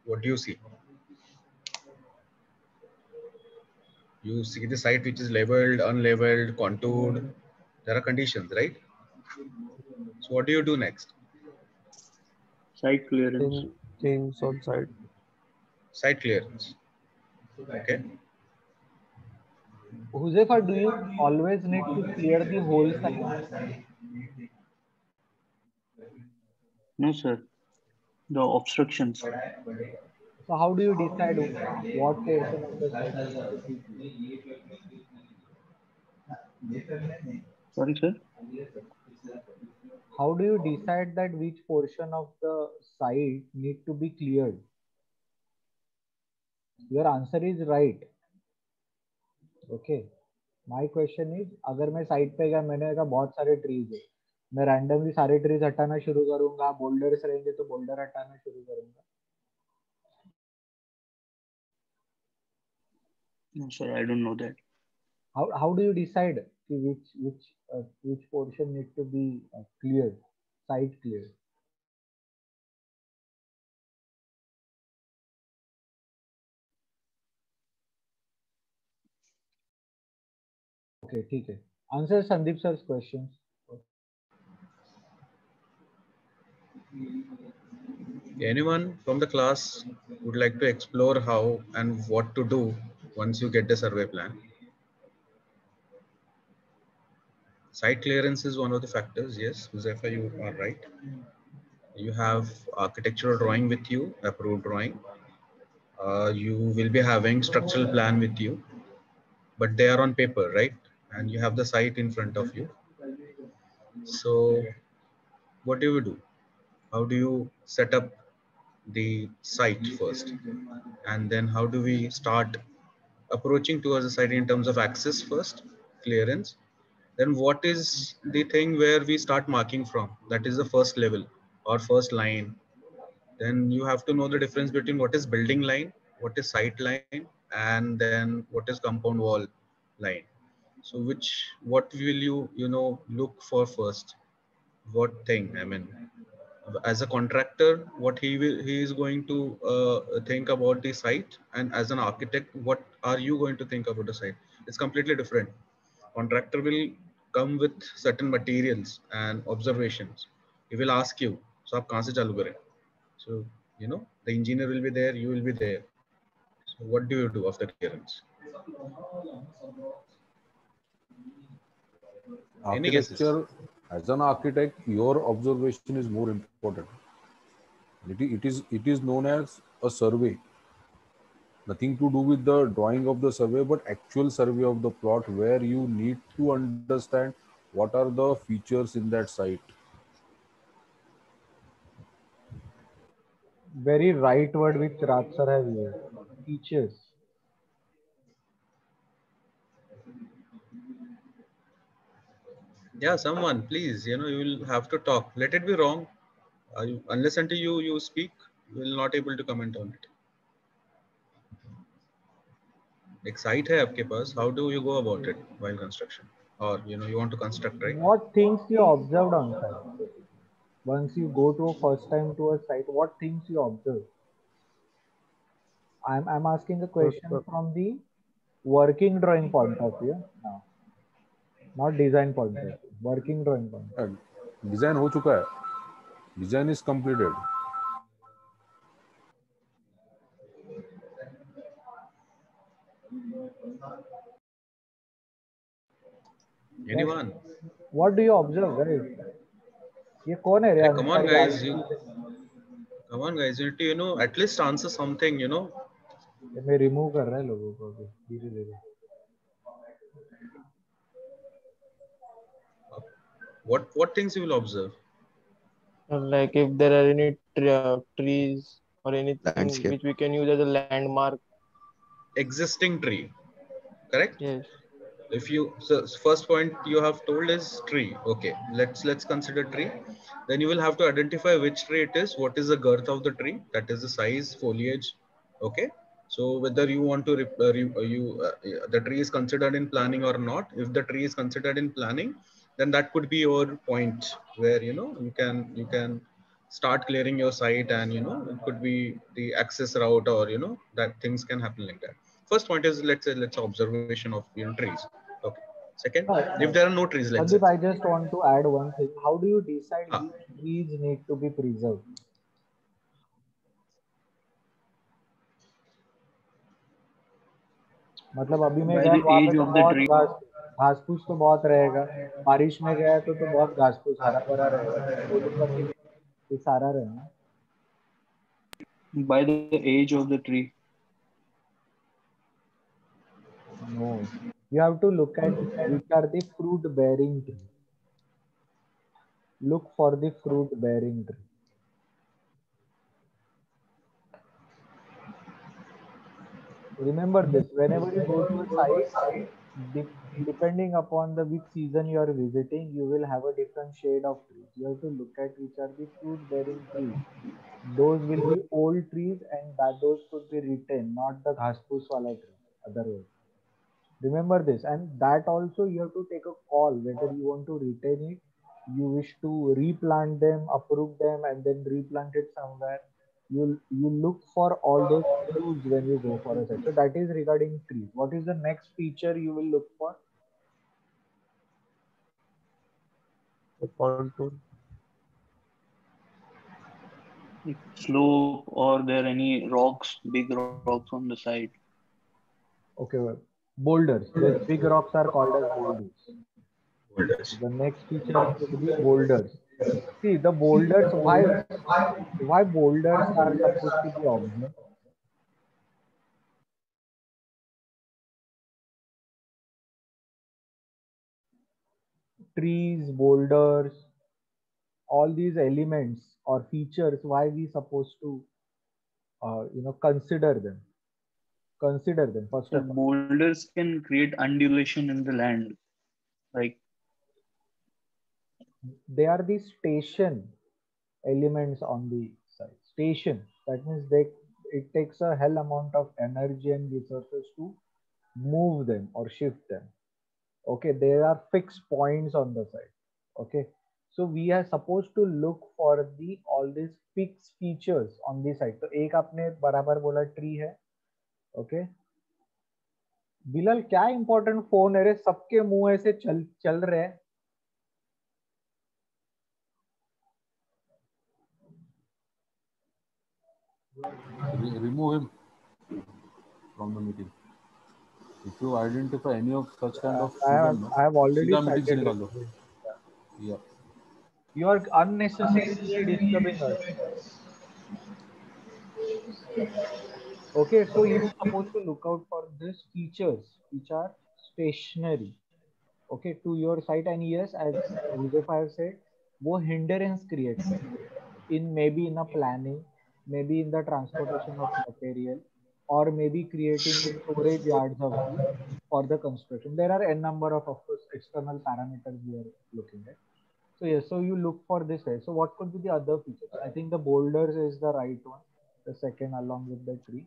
what do you see? You see the site which is labeled, unlabeled, contoured. There are conditions, right? So what do you do next? Site clearance. Thing- Things on site. Site clearance. Okay. Huzefa, do you always need to clear the whole site? No, sir. The obstructions. So how do you decide what portion of the site is to be cleared? Sorry, sir. How do you decide that which portion of the site need to be cleared? Your answer is right. Okay. My question is अगर मैं site पे गया मैंने कहा बहुत सारे trees है मैं रैंडमली सारे ट्रीज हटाना शुरू करूँगा बोल्डर्स रहेंगे तो बोल्डर हटाना शुरू करूँगा No, sir. I don't know that. how how do you decide कि which which uh, which portion need to be uh, cleared site cleared okay ठीक है answer Sandeep sir question Anyone from the class would like to explore how and what to do once you get the survey plan? Site clearance is one of the factors. Yes, Huzefa, you are right. You have architectural drawing with you, approved drawing. Uh, you will be having structural plan with you, but they are on paper, right? And you have the site in front of you. So what do you do? How do you set up the site first? And then how do we start approaching towards the site in terms of access first, clearance? Then what is the thing where we start marking from? That is the first level or first line. Then you have to know the difference between what is building line, what is site line, and then what is compound wall line. So which, what will you, you know, look for first? What thing, I mean, as a contractor what he will he is going to uh, think about the site? And as an architect what are you going to think about the site? It's completely different. Contractor will come with certain materials and observations. He will ask you so aap kahan so you know the engineer will be there you will be there. So what do you do after clearance? Architecture as an architect your observation is more important it, it is it is known as a survey nothing to do with the drawing of the survey but actual survey of the plot where you need to understand what are the features in that site Very right word which Raj sir has used. Features. yeah someone please you know you will have to talk. Let it be wrong. Uh, you, unless until you you speak you will not able to comment on it. Excite hai aapke paas. How do you go about it while construction? Or you know you want to construct right? What things you observed on site? Once you go to a first time to a site what things you observe i'm i'm asking a question from the working drawing point of view. Now not design point of view. Working drawing point. Design हो चुका है design is completed Anyone? What do you observe, guys? ये कौन है रे come on, guys. You, come on, guys. You need to, you know, at least answer something. You know, मैं remove कर रहा है लोगों को अभी धीरे धीरे what what things you will observe? like if there are any tre- uh, trees or anything Landscape. which we can use as a landmark. Existing tree, correct? yes. If you so first point you have told is tree. Okay let's let's consider tree. Then you will have to identify which tree it is. What is the girth of the tree? That is the size foliage. Okay so whether you want to rep- uh, re- uh, you uh, uh, the tree is considered in planning or not. If the tree is considered in planning then that could be your point where you know you can you can start clearing your site and you know it could be the access route or you know that things can happen like that first point is let's say let's say observation of you know trees okay second if there are no trees let's say Sandeep, I just want to add one thing. How do you decide which trees need to be preserved? मतलब अभी मैं By गया the वहाँ घास फूस तो बहुत रहेगा। बारिश में गया तो तो बहुत घास फूस हरा भरा रहेगा तो ये सारा रहेगा by the edge of the tree no you have to look at which are the fruit bearing tree look for the fruit bearing tree remember this. Whenever you go to a site depending upon the which season you are visiting, you will have a different shade of trees. You have to look at which are the fruit bearing trees. Those will be old trees and that those could be retained, not the ghaspoos wala tree. Otherwise remember this and that also you have to take a call whether you want to retain it you wish to replant them uproot them and then replant it somewhere you you look for all those clues when you go for a site so that is regarding trees. What is the next feature you will look for? The contour Like slope or there any rocks, big rocks on the side. okay well, boulders. The big rocks are called as boulders. Boulders. The next feature could be boulders see the boulders why why boulders are supposed to be observed trees, boulders, all these elements or features, why we supposed to, uh, you know, consider them? Consider them first all. boulders can create undulation in the land. Like They are the station elements on the site. Station. That means they it takes a hell amount of energy and resources to move them or shift them. Okay, there are fixed points on the site. Okay, so we are supposed to look for the all these fixed features on the site. तो एक आपने बराबर बोला tree है okay Bilal क्या important phone है रे सबके मुँह ऐसे चल चल रहे हैं re remove him from the meeting. If you identify any of such kind of, I have, no? I have already cited. Yeah. You are unnecessarily disturbing us. Okay, so you're supposed to look out for these features which are stationary. Okay, to your site and ears, as Joseph I have said, what hindrance creates in maybe in a planning maybe in the transportation of material, or maybe creating storage yards of for the construction. There are n number of, of course, external parameters we are looking at. So yes, so you look for this. So what could be the other features? I think the boulders is the right one. The second along with the tree.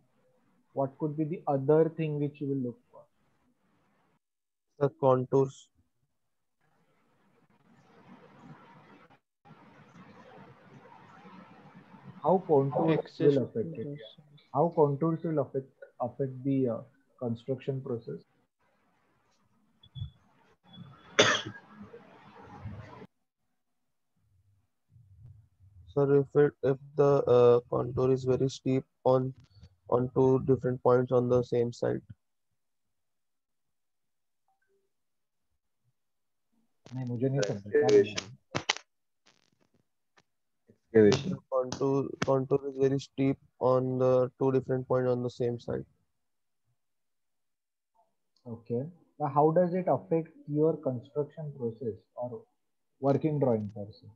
What could be the other thing which you will look for? The contours. How contours Access will affect it? How contours will affect affect the uh, construction process? Sir, if it if the uh, contour is very steep on on two different points on the same side, नहीं मुझे नहीं समझा elevation. Contour, contour is very steep on the two different points on the same side. Okay. Now how does it affect your construction process or working drawing process?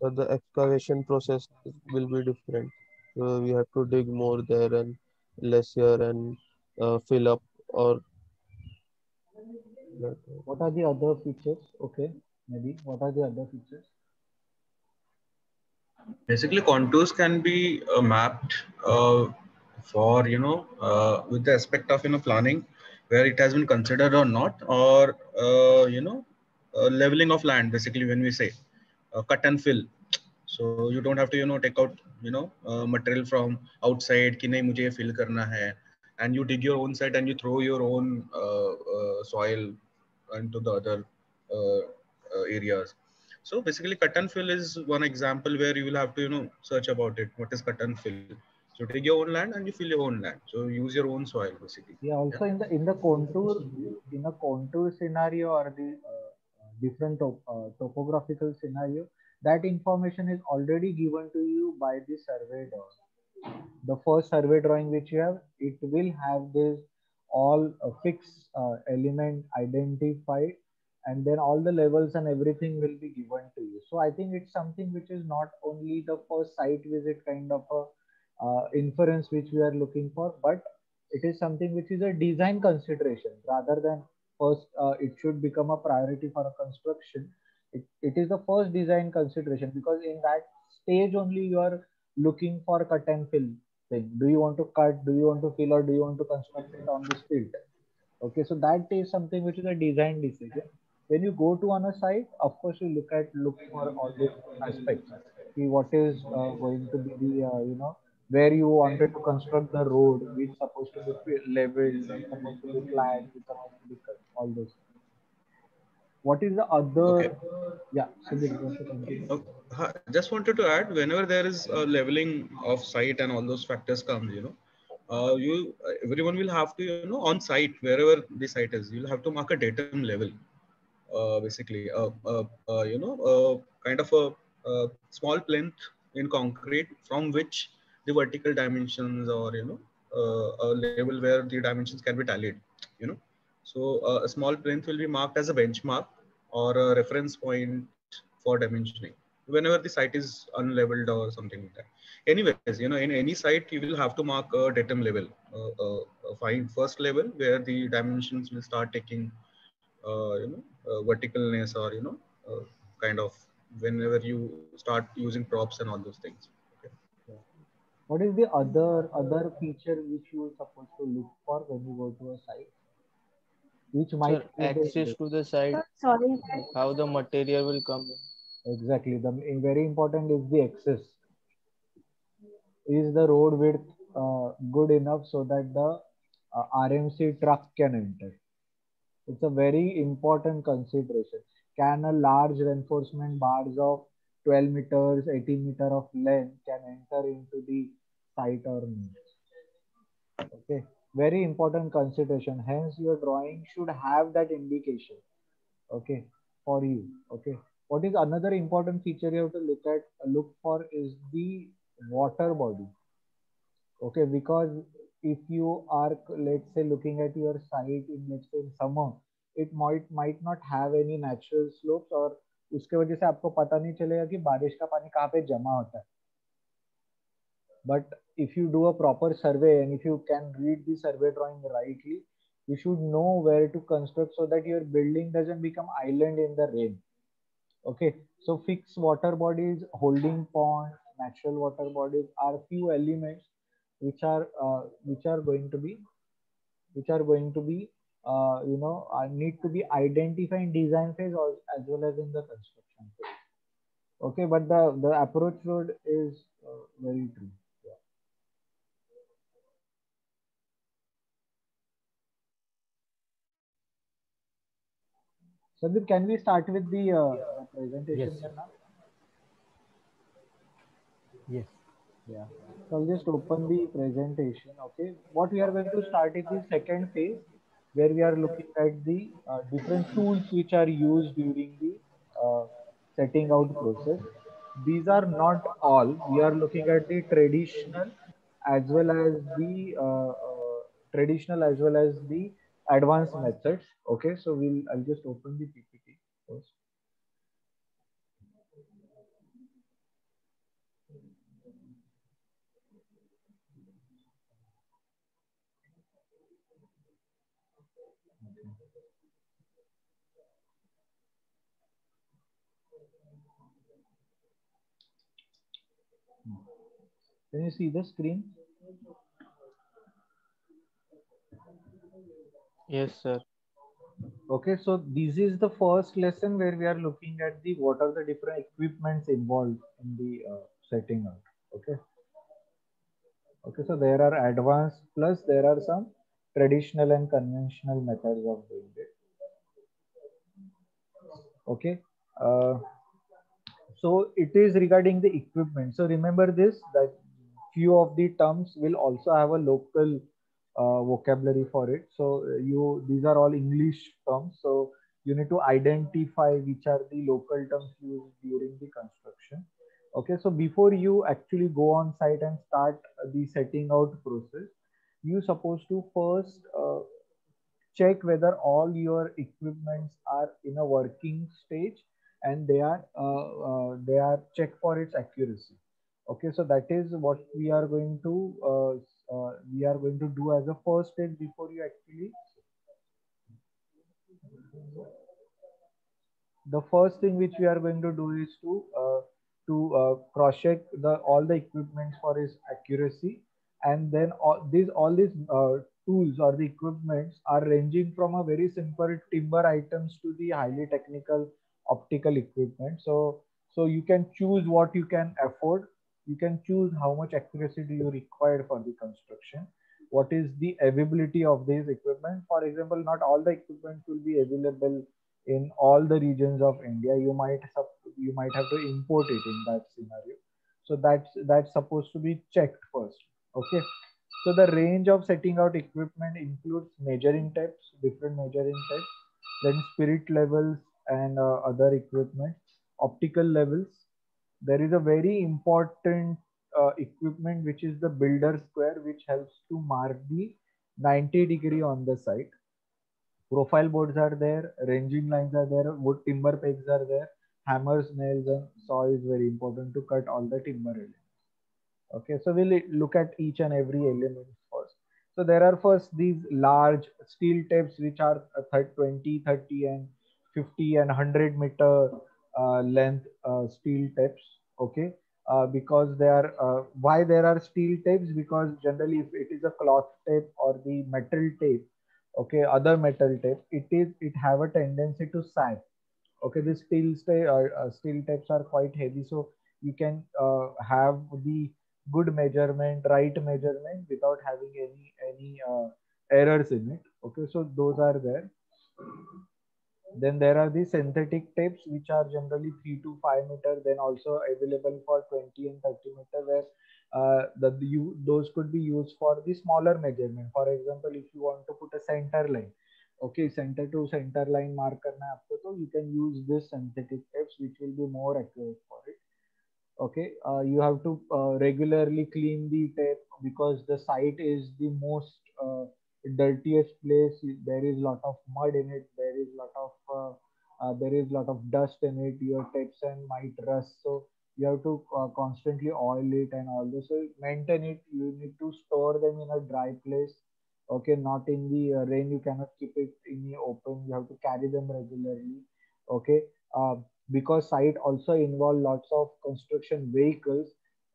So the excavation process will be different. So we have to dig more there and less here and uh, fill up or what are the other features? Okay maybe what are the other features? Basically contours can be uh, mapped uh, for you know uh, with the aspect of you know planning where it has been considered or not or uh, you know leveling of land basically when we say uh, cut and fill. So you don't have to you know take out you know uh, material from outside ki nahi mujhe fill karna hai. And you dig your own site and you throw your own soil soil into the other uh, uh, areas so basically, cut and fill is one example where you will have to, you know, search about it. What is cut and fill? So take your own land and you fill your own land. So use your own soil basically. Yeah. Also in the in the contour in a contour scenario or the uh, different top, uh, topographical scenario, that information is already given to you by the survey drawing. The first survey drawing which you have, it will have this all uh, fixed uh, element identified and then all the levels and everything will be given to you. So I think it's something which is not only the first site visit kind of a uh, inference which we are looking for, but it is something which is a design consideration rather than first uh, it should become a priority for a construction. It, it is the first design consideration because in that stage only you are looking for cut and fill thing. Do you want to cut? Do you want to fill or do you want to construct it on the street? Okay, so that is something which is a design decision when you go to on a site, of course, you look at look for all these aspects. See what is uh, going to be the uh, you know where you wanted to construct the road, which supposed to be leveled, which supposed to be flat, which supposed to be cut, all those. What is the other? Okay. Yeah, so. Uh, just wanted to add whenever there is a leveling of site and all those factors come you know, uh, you everyone will have to you know on site wherever the site is, you'll have to mark a datum level. Uh, basically, uh, uh, uh, you know, uh, kind of a, a small plinth in concrete from which the vertical dimensions or you know uh, a level where the dimensions can be tallied. You know, so uh, a small plinth will be marked as a benchmark or a reference point for dimensioning whenever the site is unleveled or something like that. Anyways, you know, in any site, you will have to mark a datum level, fine first level where the dimensions will start taking, uh, you know, verticalness or, you know, kind of whenever you start using props and all those things. What is the other other feature which you are supposed to look for when you go to a site? Which might Sir, be the- access to the site, Sorry. how the material will come in. Exactly. The very important is the access. Is the road width uh, good enough so that the uh, RMC truck can enter? It's a very important consideration. Can a large reinforcement bars of 12 meters, 18 meter of length can enter into the site or not Okay, very important consideration. Hence, your drawing should have that indication. Okay, for you. Okay, what is another important feature you have to look at look for is the water body. Okay, because if you are let's say looking at your site in let's say in summer, it might might not have any natural slopes or उसके वजह से आपको पता नहीं चलेगा कि बारिश का पानी कहाँ पे जमा होता है but if you do a proper survey and if you can read the survey drawing rightly you should know where to construct so that your building doesn't become island in the rain. Okay so fixed water bodies holding pond natural water bodies are few elements which are uh, which are going to be which are going to be uh, you know uh, need to be identified in design phase or as well as in the construction phase. Okay but the the approach road is uh, very true Sandeep, can we start with the uh, presentation Yes. now? Yes. Yeah. So I'll just open the presentation. Okay. What we are going to start is the second phase where we are looking at the uh, different tools which are used during the uh, setting out process. These are not all. We are looking at the traditional as well as the uh, uh, traditional as well as the advanced methods. Okay. So we'll I'll just open the PPT first. Hmm. Can you see the screen? Yes, sir. Okay, so this is the first lesson where we are looking at the what are the different equipments involved in the uh, setting up. Okay. Okay, so there are advanced plus there are some traditional and conventional methods of doing it. Okay. Uh, so it is regarding the equipment. So remember this that few of the terms will also have a local vocabulary for it. So uh, you these are all English terms. So you need to identify which are the local terms used during the construction. Okay, so before you actually go on site and start the setting out process, you supposed to first uh, check whether all your equipments are in a working stage and they are uh, uh, they are check for its accuracy okay so that is what we are going to uh, we are going to do as a first stage before you actually. The first thing which we are going to do is to uh, to uh, cross check the all the equipments for its accuracy. And then all these all these uh, tools or the equipments are ranging from a very simple timber items to the highly technical optical equipment. So so you can choose what you can afford you can choose how much accuracy do you require for the construction. What is the availability of these equipment? For example not all the equipment will be available in all the regions of india. You might have you might have to import it in that scenario. So that's that's supposed to be checked first okay? So the range of setting out equipment includes measuring tapes different measuring tapes then spirit levels and uh, other equipment optical levels there is a very important uh, equipment which is the builder square which helps to mark the 90 degree on the site. Profile boards are there ranging lines are there wood timber pegs are there. Hammers nails and saw is very important to cut all the timber elements. Okay so we'll look at each and every element first. So there are first these large steel tapes which are uh, 20 30 and 50 and 100 meter length uh, steel tapes okay? Uh, because they are uh, why there are steel tapes because generally if it is a cloth tape or the metal tape okay other metal tape it is it have a tendency to sag. Okay the steel stay uh, uh, steel tapes are quite heavy so you can uh, have the good measurement right measurement without having any any uh, errors in it. Okay so those are there then there are the synthetic tapes which are generally 3 to 5 meter then also available for 20 and 30 meter where uh, the, you, those could be used for the smaller measurement. For example if you want to put a center line okay center to center line mark karna so you can use this synthetic tapes which will be more accurate for it. Okay uh, you have to uh, regularly clean the tape because the site is the most uh, dirtiest place there is lot of mud in it there is lot of uh, uh, there is lot of dust in it your tapes and might rust. So you have to uh, constantly oil it and all this. So maintain it. You need to store them in a dry place okay? Not in the uh, rain. You cannot keep it in the open. You have to carry them regularly okay? Uh, because site also involve lots of construction vehicles.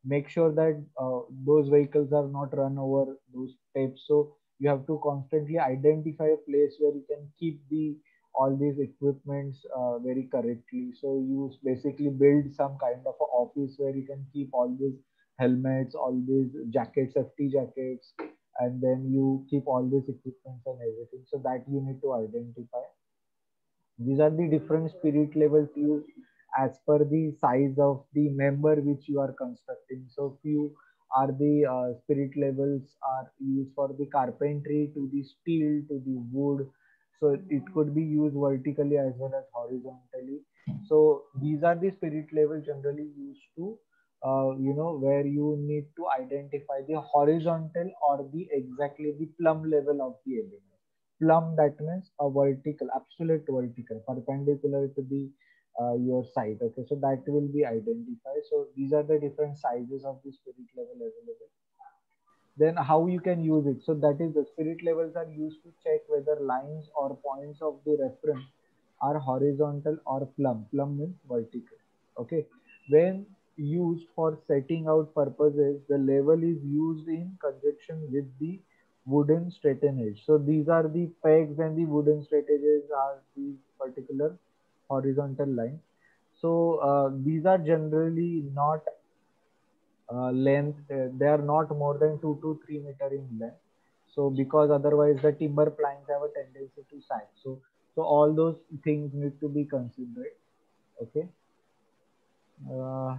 Make sure that uh, those vehicles are not run over those tapes so you have to constantly identify a place where you can keep the all these equipments uh, very correctly. So you basically build some kind of office where you can keep all these helmets all these jackets safety jackets and then you keep all these equipments and everything. So that you need to identify. These are the different spirit levels used as per the size of the member which you are constructing. So few are the uh, spirit levels are used for the carpentry to the steel to the wood? So it could be used vertically as well as horizontally. So these are the spirit levels generally used to uh, you know where you need to identify the horizontal or the exactly the plumb level of the element. Plumb that means a vertical absolute vertical perpendicular to the uh, your site okay? So that will be identified. So these are the different sizes of the spirit level available. Then how you can use it? So that is the spirit levels are used to check whether lines or points of the reference are horizontal or plumb. Plumb means vertical okay? When used for setting out purposes the level is used in conjunction with the wooden straighten edge so these are the pegs and the wooden straight edges are the particular horizontal line. So uh, these are generally not uh, length uh, they are not more than 2 to 3 meter in length. So because otherwise the timber planks have a tendency to sag. So so all those things need to be considered. Okay? Uh,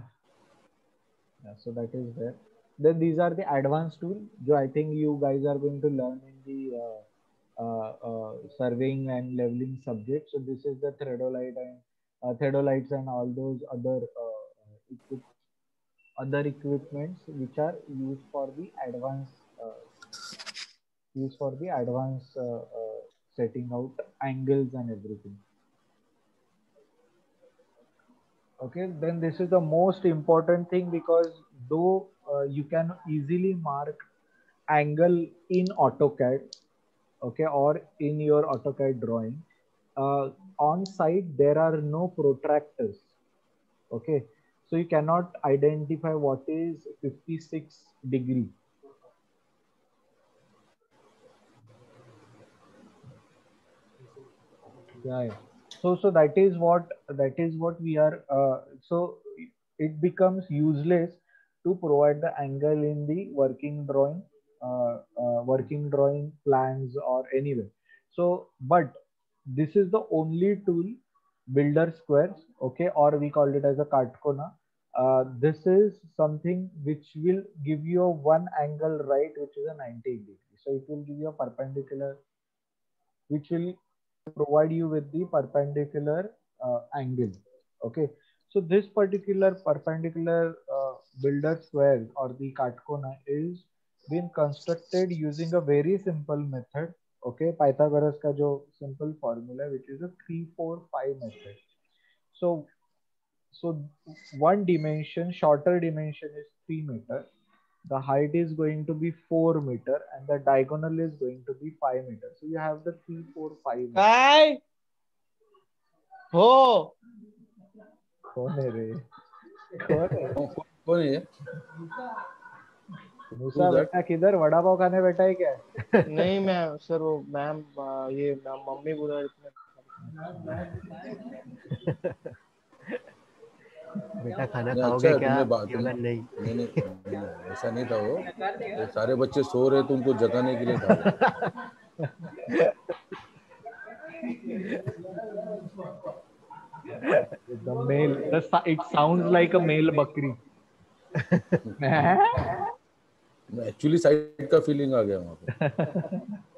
yeah, so that is there. Then these are the advanced tool jo i think you guys are going to learn in the uh, Uh, uh, surveying and leveling subject so this is the theodolite and uh, theodolites and all those other uh, equip other equipments which are used for the advanced used for the advanced setting out angles and everything. Okay then this is the most important thing because though uh, you can easily mark angle in AutoCAD okay or in your AutoCAD drawing uh, on site there are no protractors okay? So you cannot identify what is 56 degree. Yeah, yeah. So so that is what that is what we are uh, so it becomes useless to provide the angle in the working drawing working drawing plans or anywhere. So but this is the only tool builder squares okay or we call it as a katakona uh, this is something which will give you a one angle right which is a 90 degree. So it will give you a perpendicular which will provide you with the perpendicular uh, angle okay. So this particular perpendicular uh, builder square or the katakona is been constructed using a very simple method okay pythagoras ka jo simple formula which is a 3 4 5 method so so one dimension shorter dimension is 3 meter the height is going to be 4 meter and the diagonal is going to be 5 meter so you have the 3 4 5 काय हो कौन है रे कौन है कौन है ये? मूसा बेटा किधर? वड़ा पाव खाने बैठा है क्या? नहीं मैं सर वो मैम ये मैम मम्मी बुला रही थी। बेटा खाना खाओगे अच्छा, क्या? तुमने बात- नहीं नहीं। नहीं नहीं, ऐसा नहीं था वो। ये सारे बच्चे सो रहे तो उनको जगाने के लिए था। The male the, it sounds like a male bakri actually side का फीलिंग आ गया वहाँ पे।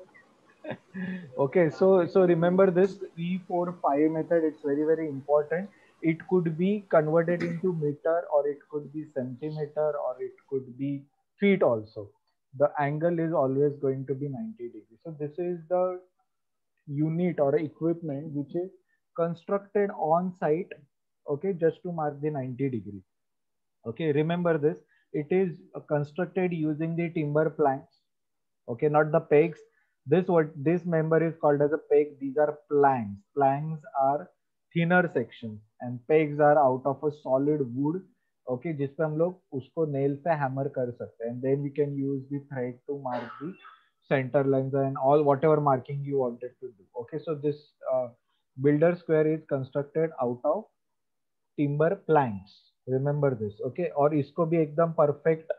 Okay so so remember this 3 4 5 method it's very very important it could be converted into metre और इट कुड बी सेंटीमीटर और it could be feet also the angle is always going to be 90 degree so this is the unit और equipment which is constructed on site okay just to mark the 90 degree okay remember this it is constructed using the timber planks okay not the pegs this what this member is called as a peg these are planks planks are thinner sections and pegs are out of a solid wood okay जिसपे हम लोग उसको nail से hammer कर सकते हैं and then we can use the thread to mark the center lines and all whatever marking you wanted to do okay so this uh, builder square is constructed out of timber planks Remember this okay और इसको भी एकदम perfect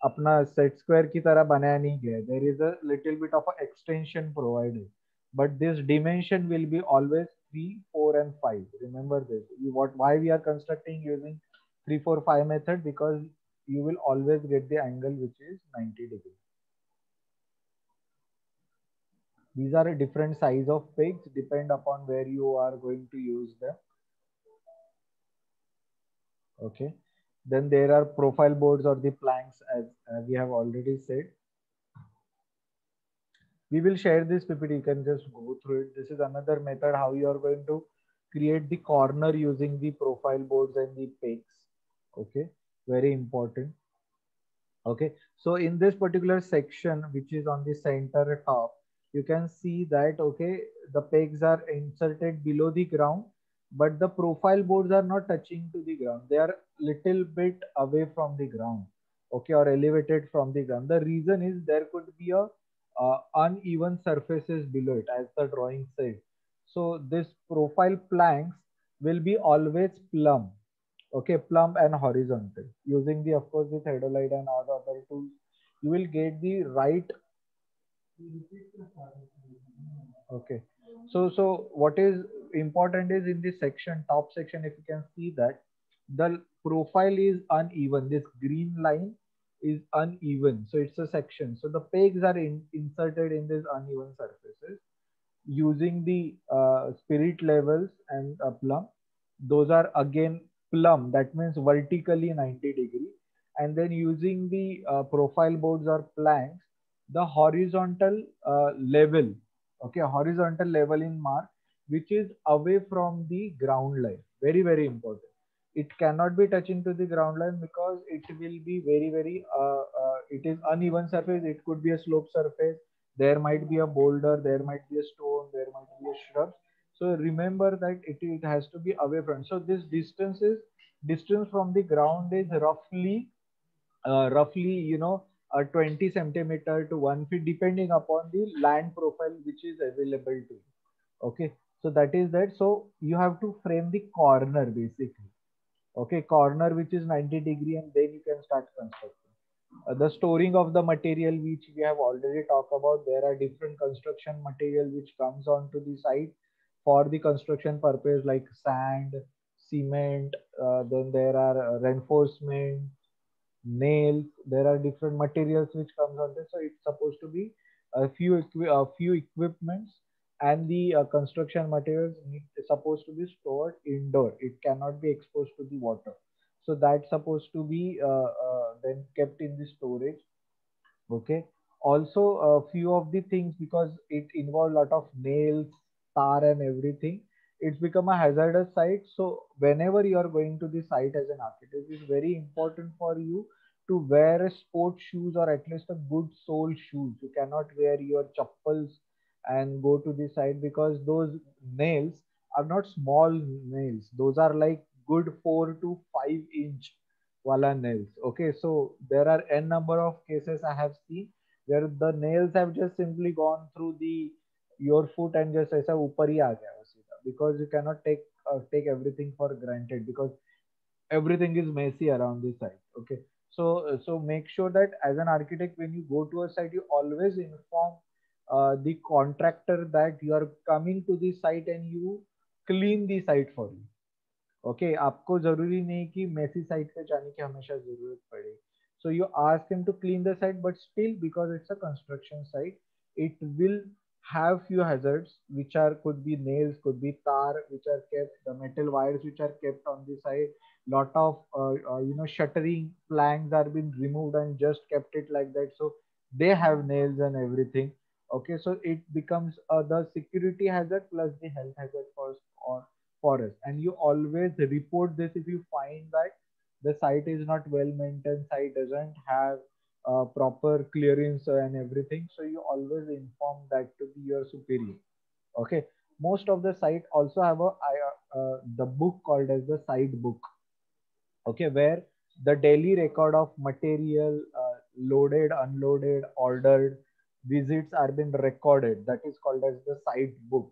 अपना set square की तरह बनाया नहीं गया there is a little bit of extension provided but this dimension will be always three four and five remember this what why we are constructing using three four five method because you will always get the angle which is ninety degree these are a different size of pegs, depend upon where you are going to use them. Okay then there are profile boards or the planks as we have already said. We will share this PPT. You can just go through it. This is another method how you are going to create the corner using the profile boards and the pegs. Okay, very important. Okay, so in this particular section, which is on the center top, you can see that, okay, the pegs are inserted below the ground but the profile boards are not touching to the ground. They are little bit away from the ground okay or elevated from the ground. The reason is there could be a uh, uneven surfaces below it as the drawing says. So this profile planks will be always plumb okay plumb and horizontal. Using the of course the theodolite and all the other tools you will get the right okay so so what is important is in this section top section if you can see that the profile is uneven. This green line is uneven. So it's a section. So the pegs are in, inserted in these uneven surfaces. Using the uh, spirit levels and plumb those are again plumb. That means vertically 90 degree. And then using the uh, profile boards or planks the horizontal uh, level okay horizontal level in mark which is away from the ground line. Very very important. It cannot be touching to the ground line because it will be very very uh, uh, it is uneven surface. It could be a slope surface. There might be a boulder. There might be a stone. There might be a shrub so remember that it, it has to be away from. So this distance is distance from the ground is roughly uh, roughly you know uh, 20 centimeter to 1 feet depending upon the land profile which is available to you. Okay so that is that. So you have to frame the corner basically. Okay corner which is 90 degree and then you can start constructing. Uh, the storing of the material which we have already talked about there are different construction material which comes onto the site for the construction purpose like sand cement uh, then there are uh, reinforcement nails there are different materials which comes on this so it's supposed to be a few a few equipments and the uh, construction materials need, supposed to be stored indoor. It cannot be exposed to the water. So that's supposed to be uh, uh, then kept in the storage. Okay? Also a few of the things because it involves a lot of nails tar and everything it's become a hazardous site. So whenever you are going to the site as an architect it's very important for you to wear sport shoes or at least a good sole shoes. You cannot wear your chappals and go to the site because those nails are not small nails. Those are like good 4 to 5 inch wala nails. Okay so there are n number of cases i have seen where the nails have just simply gone through the your foot and just aisa upar hi aa gaya because you cannot take uh, take everything for granted because everything is messy around the site okay so so make sure that as an architect when you go to a site you always inform uh, the contractor that you are coming to the site and you clean the site for you okay आपको जरूरी नहीं कि Messi site पे जाने की हमेशा जरूरत पड़े so you ask him to clean the site but still because it's a construction site it will have few hazards which are could be nails could be tar which are kept the metal wires which are kept on the side. Lot of uh, uh, you know shuttering planks are being removed and just kept it like that. So they have nails and everything. Okay so it becomes uh, the security hazard plus the health hazard for or for us. And you always report this if you find that the site is not well maintained site doesn't have uh, proper clearance and everything so you always inform that to be your superior okay most of the site also have a uh, the book called as the site book okay where the daily record of material uh, loaded unloaded ordered visits are being recorded that is called as the site book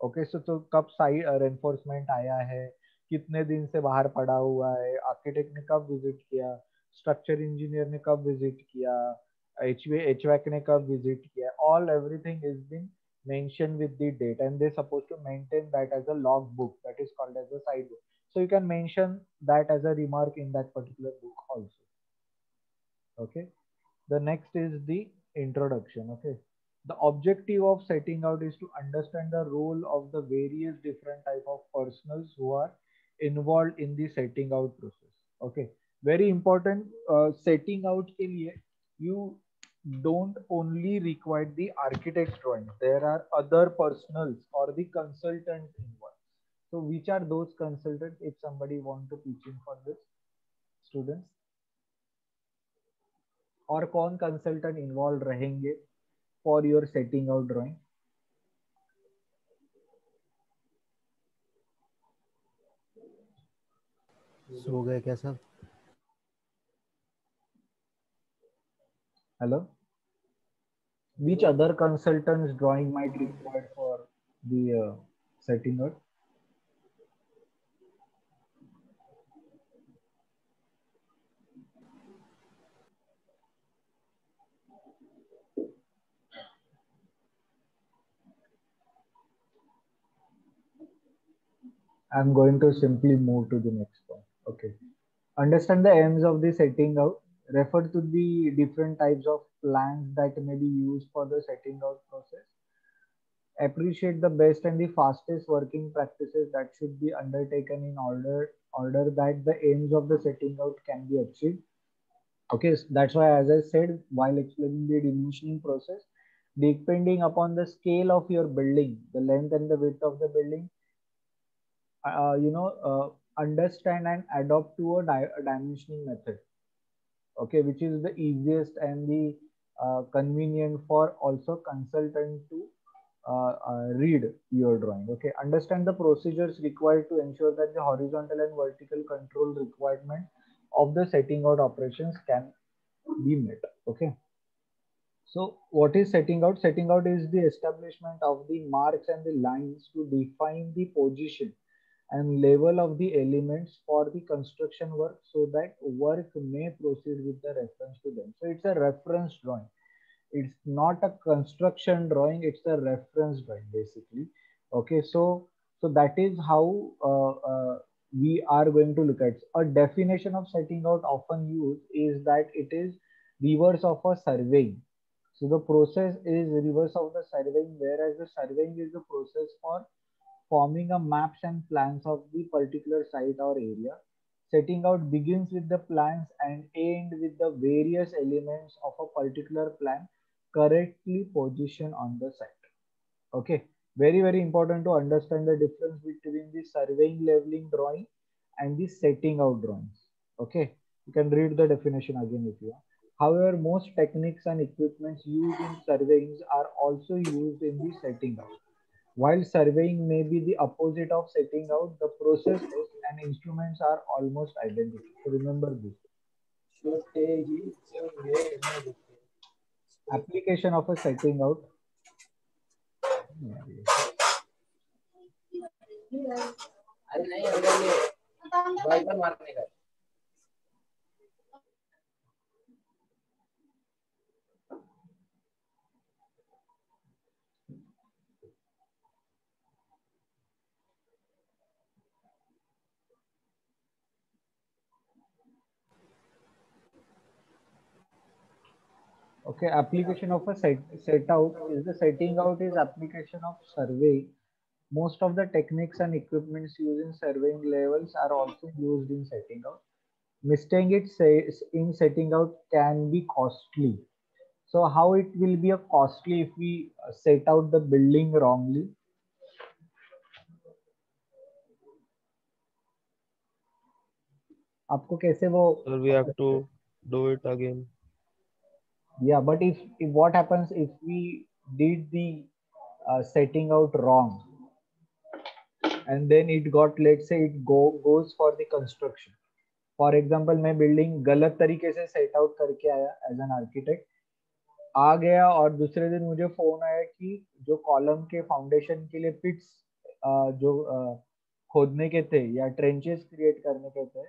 okay so तो कब site reinforcement आया है कितने दिन से बाहर पड़ा हुआ है आर्किटेक्ट ने कब विज़िट किया स्ट्रक्चर इंजीनियर ने कब विज़िट किया एच एचवैक ने कब विज़िट किया all everything is been mentioned with the date and they're supposed to maintain that as a log book that is called as a side book so you can mention that as a remark in that particular book also okay the next is the introduction okay the objective of setting out is to understand the role of the various different type of personals who are involved in the setting out process okay very important setting out के लिए you don't only require the architect drawing there are other personnels और the consultant in so which are those consultant if somebody want to teach in for this students और कौन consultant involve रहेंगे for your setting out drawing so गए क्या sir hello which other consultants drawing might required for the uh, setting out I'm going to simply move to the next one. Okay. Understand the aims of the setting out. Refer to the different types of plans that may be used for the setting out process. Appreciate the best and the fastest working practices that should be undertaken in order order that the aims of the setting out can be achieved. Okay, so that's why as I said while explaining the dimensioning process, depending upon the scale of your building, the length and the width of the building, uh, you know uh, understand and adopt to a, di a, dimensioning method okay which is the easiest and the uh, convenient for also consultant to uh, read your drawing okay? Understand the procedures required to ensure that the horizontal and vertical control requirement of the setting out operations can be met okay? So what is setting out? Setting out is the establishment of the marks and the lines to define the position and level of the elements for the construction work so that work may proceed with the reference to them. So it's a reference drawing. It's not a construction drawing, it's a reference drawing basically. Okay, so so that is how uh, uh, we are going to look at a definition of setting out often used is that it is reverse of a surveying. So the process is reverse of the surveying, whereas the surveying is the process for forming a maps and plans of the particular site or area. Setting out begins with the plans and end with the various elements of a particular plan correctly positioned on the site. Okay, very, very important to understand the difference between the surveying leveling drawing and the setting out drawings. Okay, you can read the definition again if you want. However, most techniques and equipments used in surveying are also used in the setting out. While surveying may be the opposite of setting out, the process and instruments are almost identical. So Remember this. Application of a setting out. Okay, application of a set, set out is the setting out is application of survey. Most of the techniques and equipments used in surveying levels are also used in setting out. Mistake it says in setting out can be costly. So how it will be a costly if we uh, set out the building wrongly? आपको कैसे वो Sir, we have to do it again. Yeah but if, if what happens if we did the uh, setting out wrong and then it got let's say it go goes for the construction for example मैं building गलत तरीके से set out करके आया as an architect आ गया और दूसरे दिन मुझे फ़ोन आया कि जो कॉलम के फाउंडेशन के लिए पिट्स जो uh, खोदने के थे या ट्रेंचेस क्रिएट करने के थे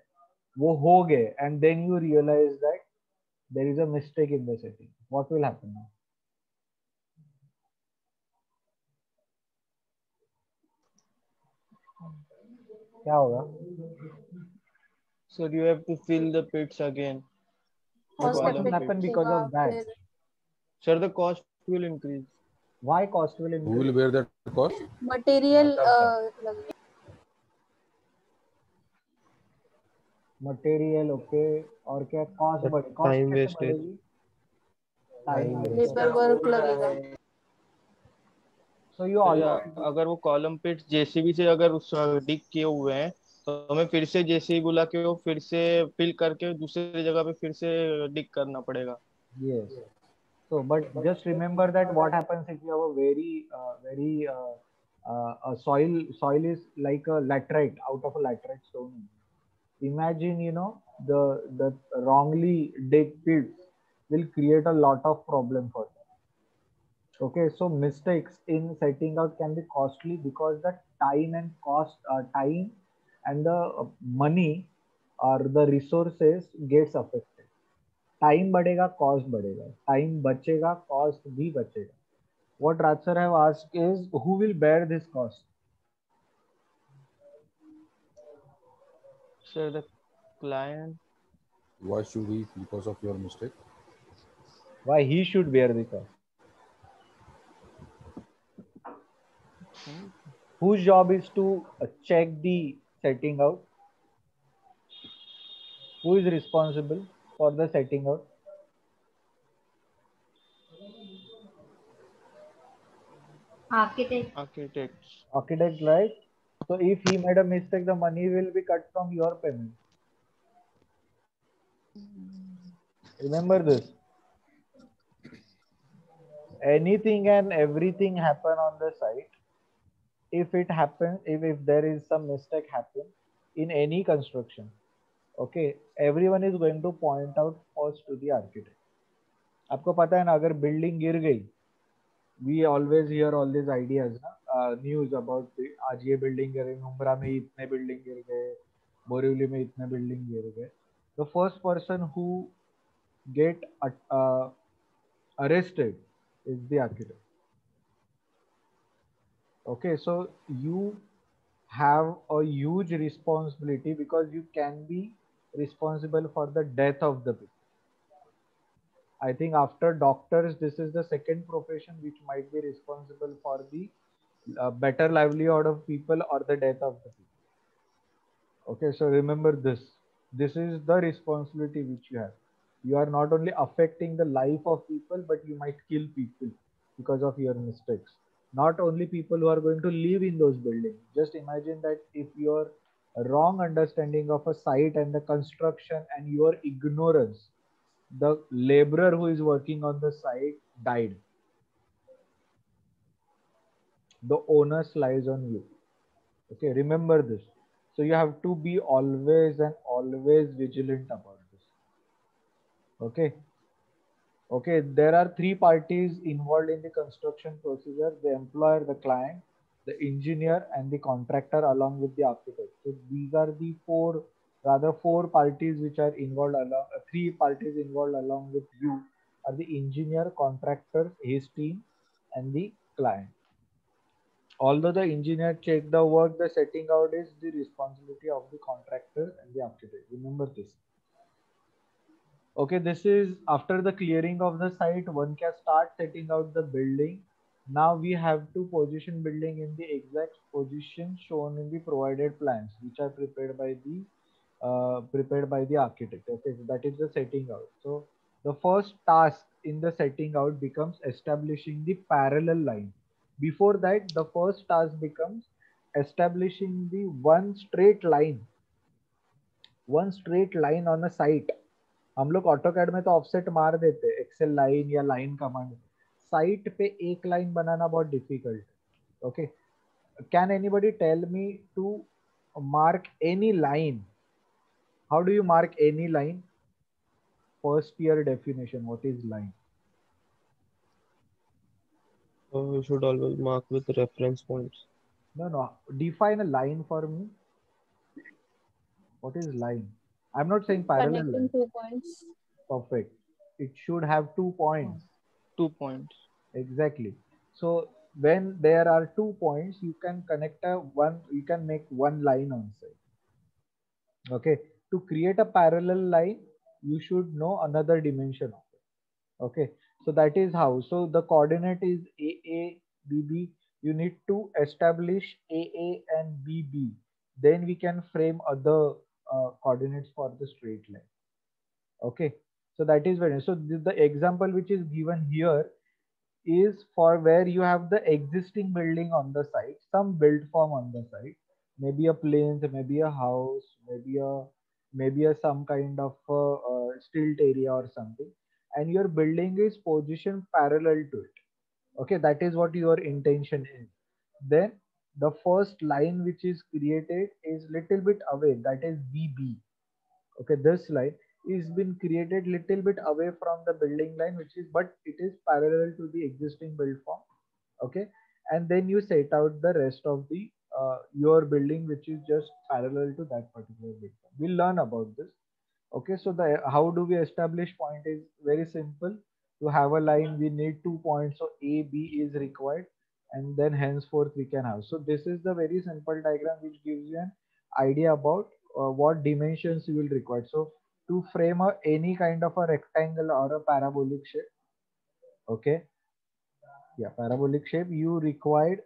वो हो गए and then you realise that there is a mistake in the setting. What will happen now? क्या होगा? Sir, you have to fill the pits again. The Cost column What happen pits. because of that? Sir, the cost will increase. Why cost will Who increase? will bear that cost? Material material okay और क्या cost बढ़े? Time wastage time labour work लगेगा। So you all अगर वो column पिट JCB से अगर उस डिग किए हुए हैं तो हमें फिर से जेसीबी बुला के वो फिर से फिल करके दूसरी जगह पे फिर से डिग करना पड़ेगा। Yes so but just remember that what happens if you have a very very a soil soil is like a laterite out of a laterite stone imagine you know the the wrongly dig pits will create a lot of problem for them. Okay so mistakes in setting out can be costly because the time and cost uh, time and the uh, money or the resources gets affected. Time badega cost badega time bachega cost bhi bachega. What ratcher have asked is who will bear this cost? sir, the client. Why should he? Because of your mistake. Why he should bear the cost? Whose job is to uh, check the setting out? Who is responsible for the setting out? Architect. Architect. Architect, right? So if he made a mistake the money will be cut from your payment remember this anything and everything happen on the site if it happens if, if there is some mistake happen in any construction okay everyone is going to point out first to the architect आपको पता है ना अगर building गिर गई we always hear all this ideas ना news about आज ये बिल्डिंग गिर गई मुंब्रा में इतने बिल्डिंग गिर गए बोरीवली में इतने बिल्डिंग गिर गए the first person who get arrested is the architect. Okay, so you have a huge responsibility because you can be responsible for the death of the people. I think after doctors, this is the second profession which might be responsible for the uh, better livelihood of people or the death of the people. Okay, so remember this. This is the responsibility which you have. You are not only affecting the life of people, but you might kill people because of your mistakes. Not only people who are going to live in those buildings. Just imagine that if your wrong understanding of a site and the construction and your ignorance, the laborer who is working on the site died. The onus lies on you. Okay, remember this. So you have to be always and always vigilant about this. Okay. Okay, there are three parties involved in the construction procedure the employer, the client, the engineer, and the contractor, along with the architect. So these are the four, rather, four parties which are involved along, uh, three parties involved along with you are the engineer, contractor, his team, and the client. Although the engineer check the work, the setting out is the responsibility of the contractor and the architect. Remember this. Okay, this is after the clearing of the site, one can start setting out the building. Now we have to position building in the exact position shown in the provided plans, which are prepared by the uh, prepared by the architect. Okay, so that is the setting out. So the first task in the setting out becomes establishing the parallel line. Before that, the first task becomes establishing the one straight line, one straight line on a site. हम लोग AutoCAD में तो offset मार देते हैं Excel line या line command site पे एक लाइन बनाना बहुत difficult okay can anybody tell me to mark any line how do you mark any line first year definition what is line so we should always mark with reference points. no no. Define a line for me. What is line? I'm not saying parallel Connecting line. two points. perfect. It should have two points. Two points. exactly. So when there are two points you can connect a one you can make one line on site. Okay? To create a parallel line you should know another dimension of it. Okay so that is how. So the coordinate is aa bb you need to establish aa and bb then we can frame other uh, coordinates for the straight line. Okay? So that is very so the, example which is given here is for where you have the existing building on the site some built form on the site maybe a plains maybe a house maybe a maybe a some kind of a, uh stilt area or something and your building is positioned parallel to it. Okay that is what your intention is. Then the first line which is created is little bit away that is bb okay this line is been created little bit away from the building line which is but it is parallel to the existing build form. Okay and then you set out the rest of the uh, your building which is just parallel to that particular build form. We'll learn about this okay so the how do we establish point is very simple. To have a line we need two points so a b is required and then henceforth we can have. So this is the very simple diagram which gives you an idea about uh, what dimensions you will require. So to frame a, any kind of a rectangle or a parabolic shape okay? Yeah parabolic shape you required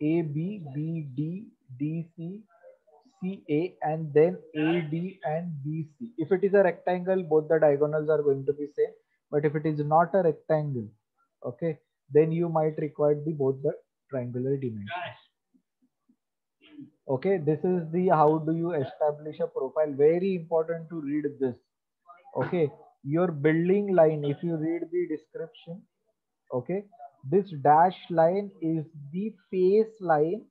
a b b d d c c a and then a d and b c. If it is a rectangle both the diagonals are going to be same. But if it is not a rectangle okay then you might require the both the triangular dimensions. Okay this is the how do you establish a profile. Very important to read this. Okay your building line if you read the description okay this dash line is the face line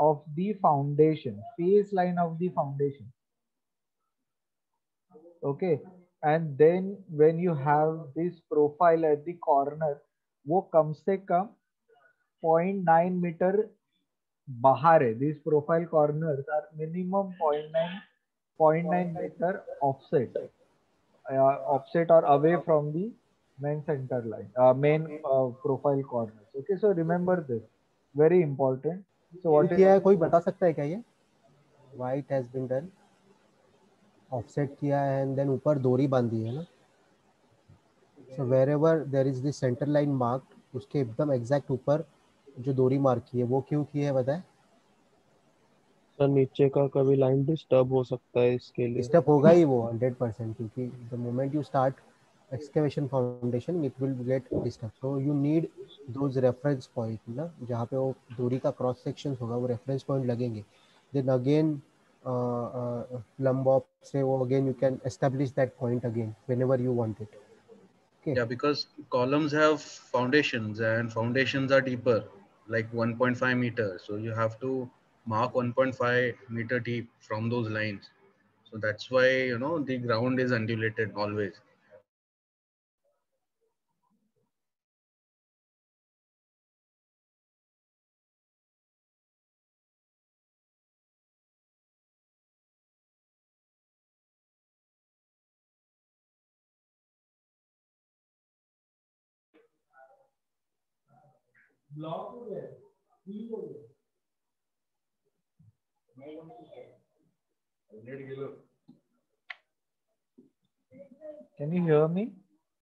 of the foundation face line of the foundation okay and then when you have this profile at the corner वो कम से कम 0.9 metre बाहर है these profile corners are minimum 0.9 0.9 meter offset uh, offset or away from the main center line uh, main uh, profile corners okay so remember this very important So what किया है कोई बता सकता है क्या ये it has been done offset किया है and then ऊपर दोरी बांधी है ना so wherever there is the center line marked उसके एकदम exact ऊपर जो दोरी मार्क की है वो क्यों की है बताए सर नीचे का कभी लाइन डिस्टर्ब हो सकता है इसके लिए डिस्टर्ब होगा ही वो 100% क्योंकि the moment you start excavation foundation it will get disturbed so you need those reference point ना जहाँ पे वो दूरी का cross section होगा वो reference point लगेंगे then again uh, uh, lumb op से वो again you can establish that point again whenever you want it okay Yeah, because columns have foundations and foundations are deeper, like 1.5 meters. So you have to mark 1.5 meter deep from those lines. So that's why, you know, the ground is undulated always. Block हो गया feel हो गया। Can you hear me?